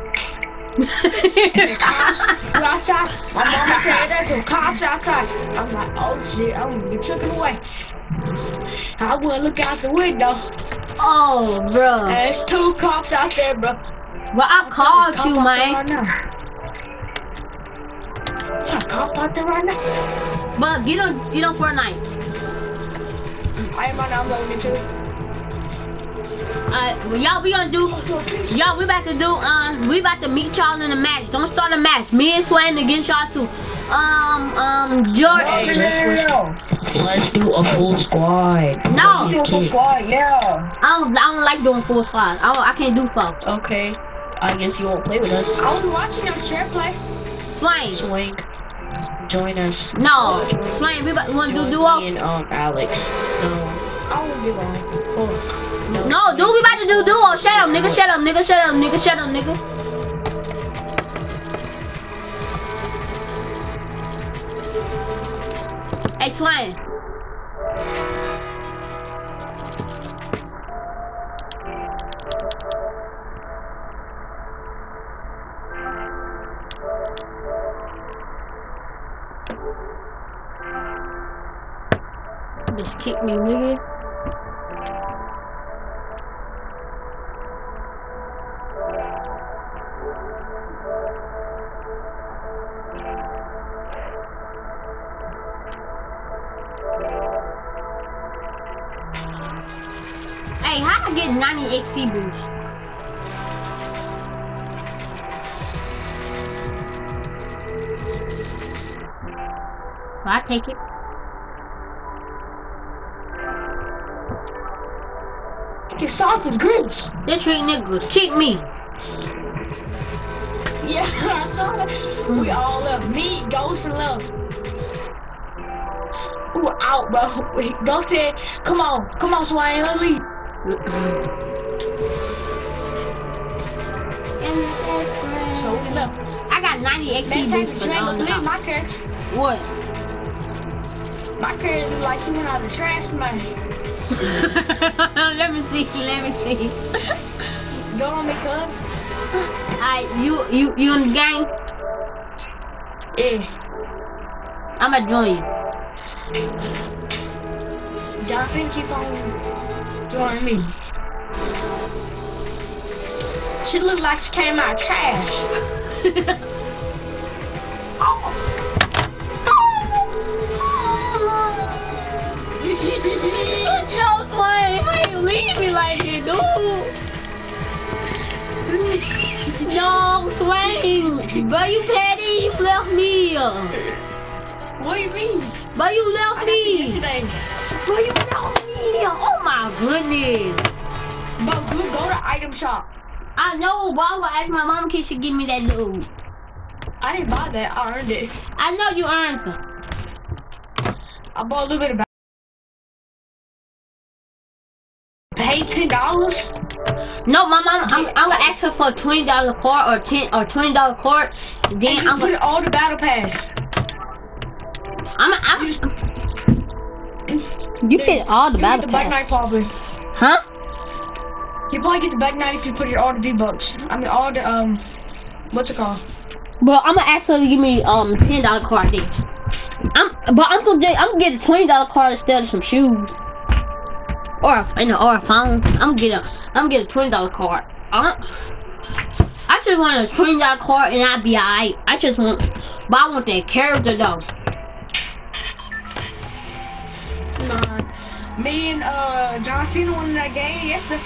cops were outside. My mama said there's some cops outside. I'm like, oh shit, I'm gonna get taken away. I to look out the window, oh, bro. and there's two cops out there, bro. Well, I called you, out there man. right now. There's a cop out there right now. But get on, get on Fortnite. I am on downloading it too. Uh, well, y'all, we gonna do, y'all, we about to do, uh, we about to meet y'all in a match. Don't start a match. Me and Swain against y'all too. Um, um, George. Hey, just let's, let's do a full squad. No. You Triple can't- squad, yeah. I don't, I don't like doing full squad. I, don't, I can't do full. Okay. I guess you won't play with us. I was watching them share play. Swain. Swing. Join us. No, Swain, we, about, we wanna do Join duo. me and um Alex. No. I won't be lying. Oh, no. No, dude, we about to do duo. Shut up, nigga. Shut up, nigga. Shut up, nigga. Shut up, nigga. Hey, Swain. Just kick me, nigga. Niggas. Kick me. Yeah, I saw that. We all left. Me, Ghost, and Love. We were out, bro. Ghost said, come on, come on, Swain, let's leave. So we left. I got 90 XP Next time, boost, but I don't my carrots. What? My carrots look like she went out of the trash, man. [laughs] let me see. Let me see. [laughs] Go on me, cuz. Alright, you you you in the gang? Yeah. I'ma join you. Johnson, keep on joining me. She looks like she came out of trash. [laughs] Yo, Sway, why you leave me like this, dude? No, Sway, but you petty, you left me. What do you mean? But you I left me. yesterday. But you left me. Oh my goodness. But we go to item shop. I know, but I'm gonna ask my mom can she give me that dude. I didn't buy that. I earned it. I know you earned them. I bought a little bit of pay ten dollars? No, my mom, I'm, I'm gonna ask her for a twenty dollar card or ten or twenty dollar card. And Then you I'm put gonna, all the battle pass. I'm, I'm, you get all the You get battle the back pass, knife probably. huh? You probably get the back knife if you put your all the V bucks. I mean all the um, what's it called? But I'm gonna ask her to give me um ten dollar card then. I'm, but I'm gonna, get- I'm gonna get a twenty dollar card instead of some shoes. Or a, you know, or a phone. I'm gonna get a, I'm get a twenty dollar card. I, I just want a twenty dollar card and I'll be alright. I just want, but I want that character though. Nah. Me and uh John Cena won that game yesterday.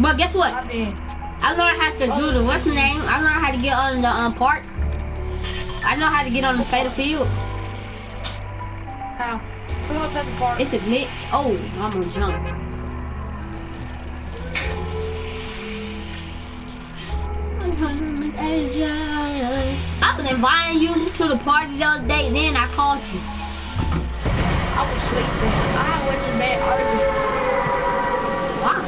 But guess what? I mean, I learned how to do the what's the name? I learned how to get on the um park. I know how to get on the fatal fields. how? Who else at the park? It's a glitch. Oh, I'm gonna jump. I was inviting you to the party the other day, then I called you. I was sleeping. I went to bed early. Why?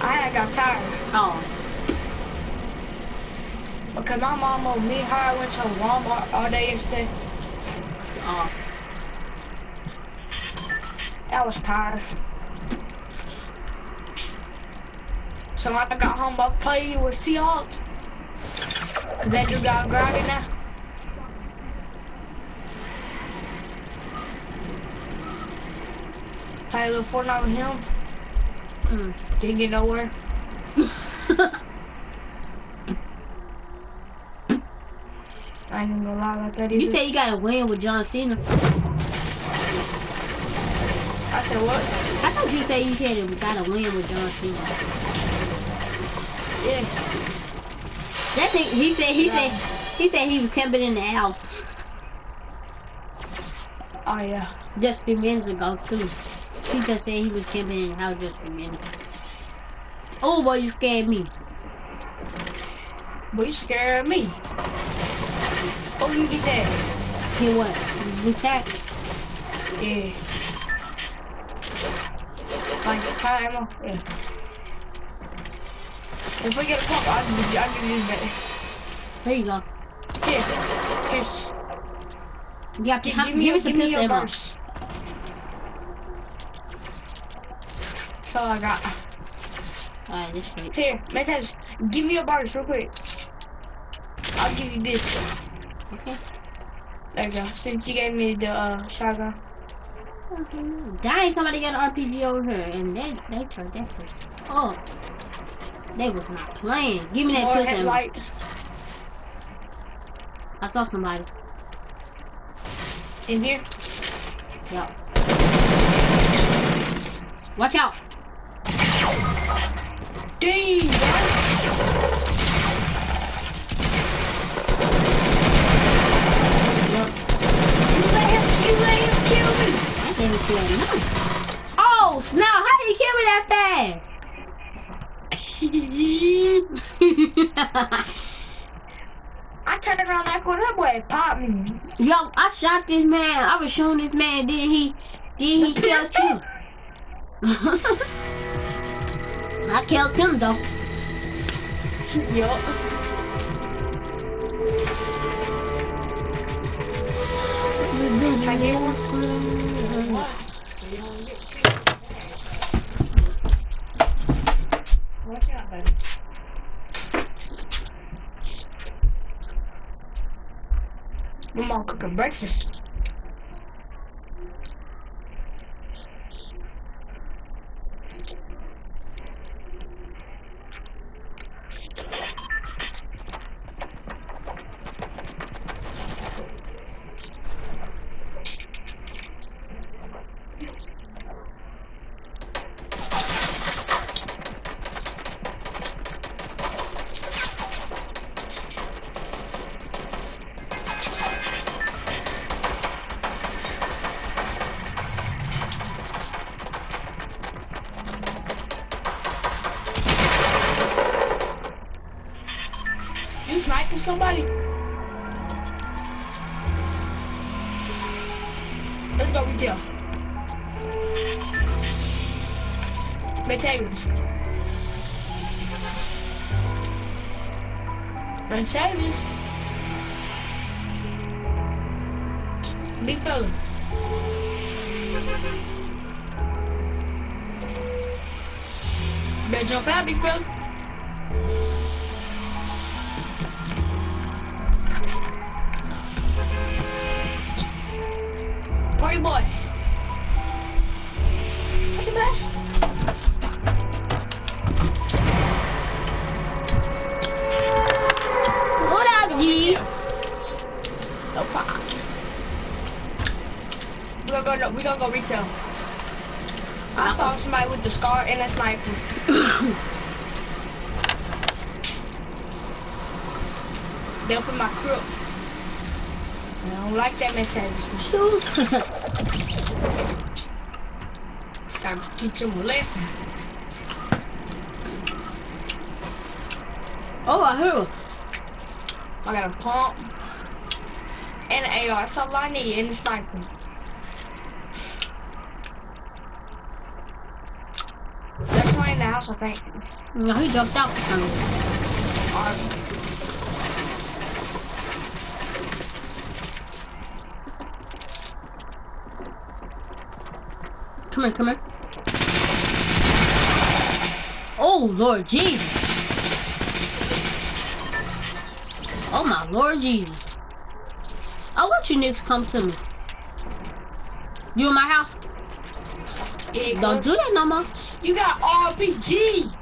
I got tired. Oh, Because my mama, me and her went to Walmart all day yesterday. oh. I was tired. So when I got home, I played with Seahawks. Cause that dude got grinding now. Played a little Fortnite with him. Mm. Didn't get nowhere. [laughs] I ain't gonna lie about that either. you say you gotta win with John Cena. I said what? I thought you said you said you gotta win with John Cena. Yeah. That thing, he said, he said, he said he was camping in the house Oh yeah. just a few minutes ago too. He just said he was camping in the house just a few minutes. ago. Oh boy, you scared me. But you scared me. Oh, you get that? Get what? This blue tack? Yeah. High ammo. Yeah. If we get a pump, I'll give you, I'll give you. There you go. Here. Here's. You got, Give, give, give me, give me some give me pistol your ammo. burst. That's all I got. Alright, this straight. Here, Metas, give me your burst real quick. I'll give you this. Okay. There you go. Since you gave me the uh, shotgun. Dang, somebody got an RPG over here, and they they turned that shit. Oh, they was not playing. Give me that More pistol. I saw somebody. In here. Yep. Watch out. Dang, bro. That thing was still nice. Oh, snap. How did he kill me that fast? [laughs] I turned around that corner, that boy popped me. Yo, I shot this man. I was shooting this man. Then he, then he killed you. [laughs] I killed him though. Yup. I get one. Baby. My mom cooking breakfast. Sniping somebody? Let's go retail. Materials. And service. Big fella. Better jump out, big fella. Boy. What's the back? What up, G? No problem. We gonna go. No, we gonna go retail. I saw somebody with the scar and a sniper. they opened my crook. I don't like that mentality. Shoot. [laughs] Time to teach them oh, a lesson. oh, I heard. I got a pump and an AR. That's all I need and a sniper. There's one in the house, I think. No, he jumped out. Come here, come here. Oh, Lord Jesus. Oh, my Lord Jesus. I want you niggas to come to me. You in my house? Don't do that no more. You got RPG.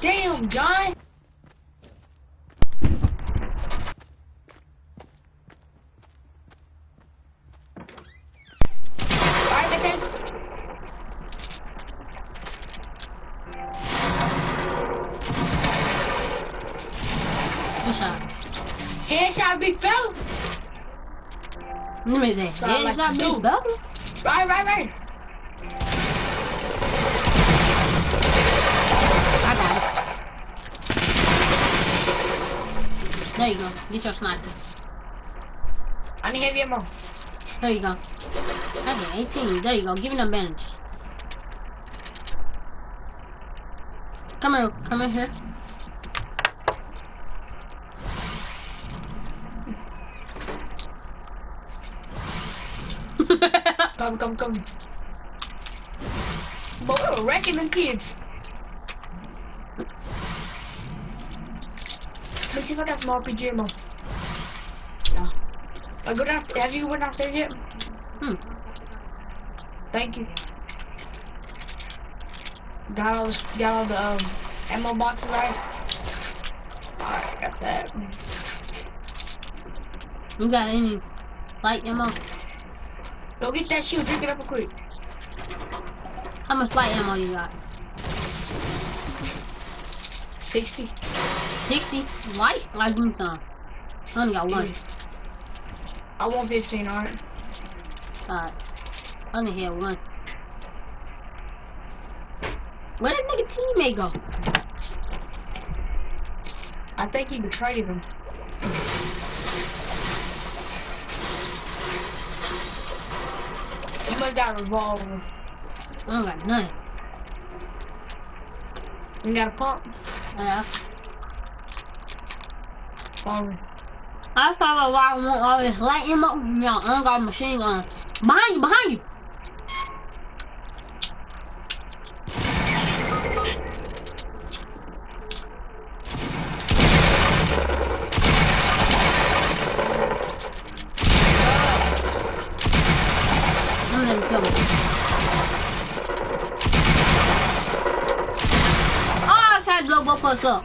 Damn, John. Alright, Matthias. What's up? Headshot, big fella. Let me see. what I like Headshot to big do. fella. Right, right, right. I got it. There you go. Get your snipers. I need heavy ammo. There you go. I got 18. There you go. Give me them bandages. Come here. Come in here. Come, come, come. But we were wrecking them kids. Let me see if I got some RPG ammo. No. I go downstairs. Have you went downstairs yet? Hmm. Thank you. Got all, the, got all the um, ammo boxes right? Alright, got that. You got any light ammo? Go get that shield, drink it up real quick. How much light ammo you got? 60. 60? Light? Give me some. I only got one. Mm. I want 15, alright? Alright. I only had one. Where did nigga teammate go? I think he betrayed him. Must got a revolver. I don't got none. You got a pump? Yeah. Me. I thought I want all this light ammo. No, I don't got a machine gun. Behind you, behind you. I'm gonna kill him. Oh, I tried to blow both of us up.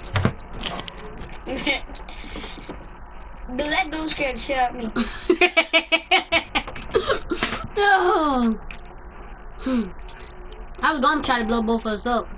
Dude, that dude scared the shit out of me. [laughs] [laughs] no. Hmm. I was gonna try to blow both of us up.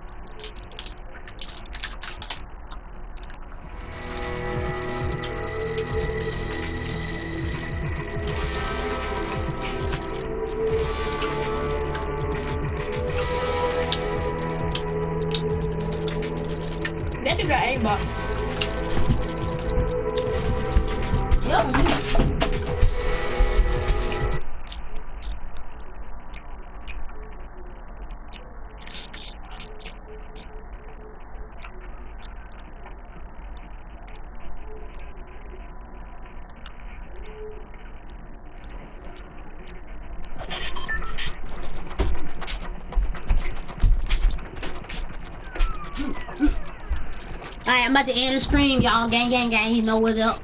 I'm about to end the stream, y'all. Gang, gang, gang. You know what's up.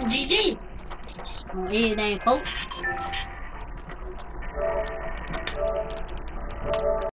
GG. On oh, everything, folks.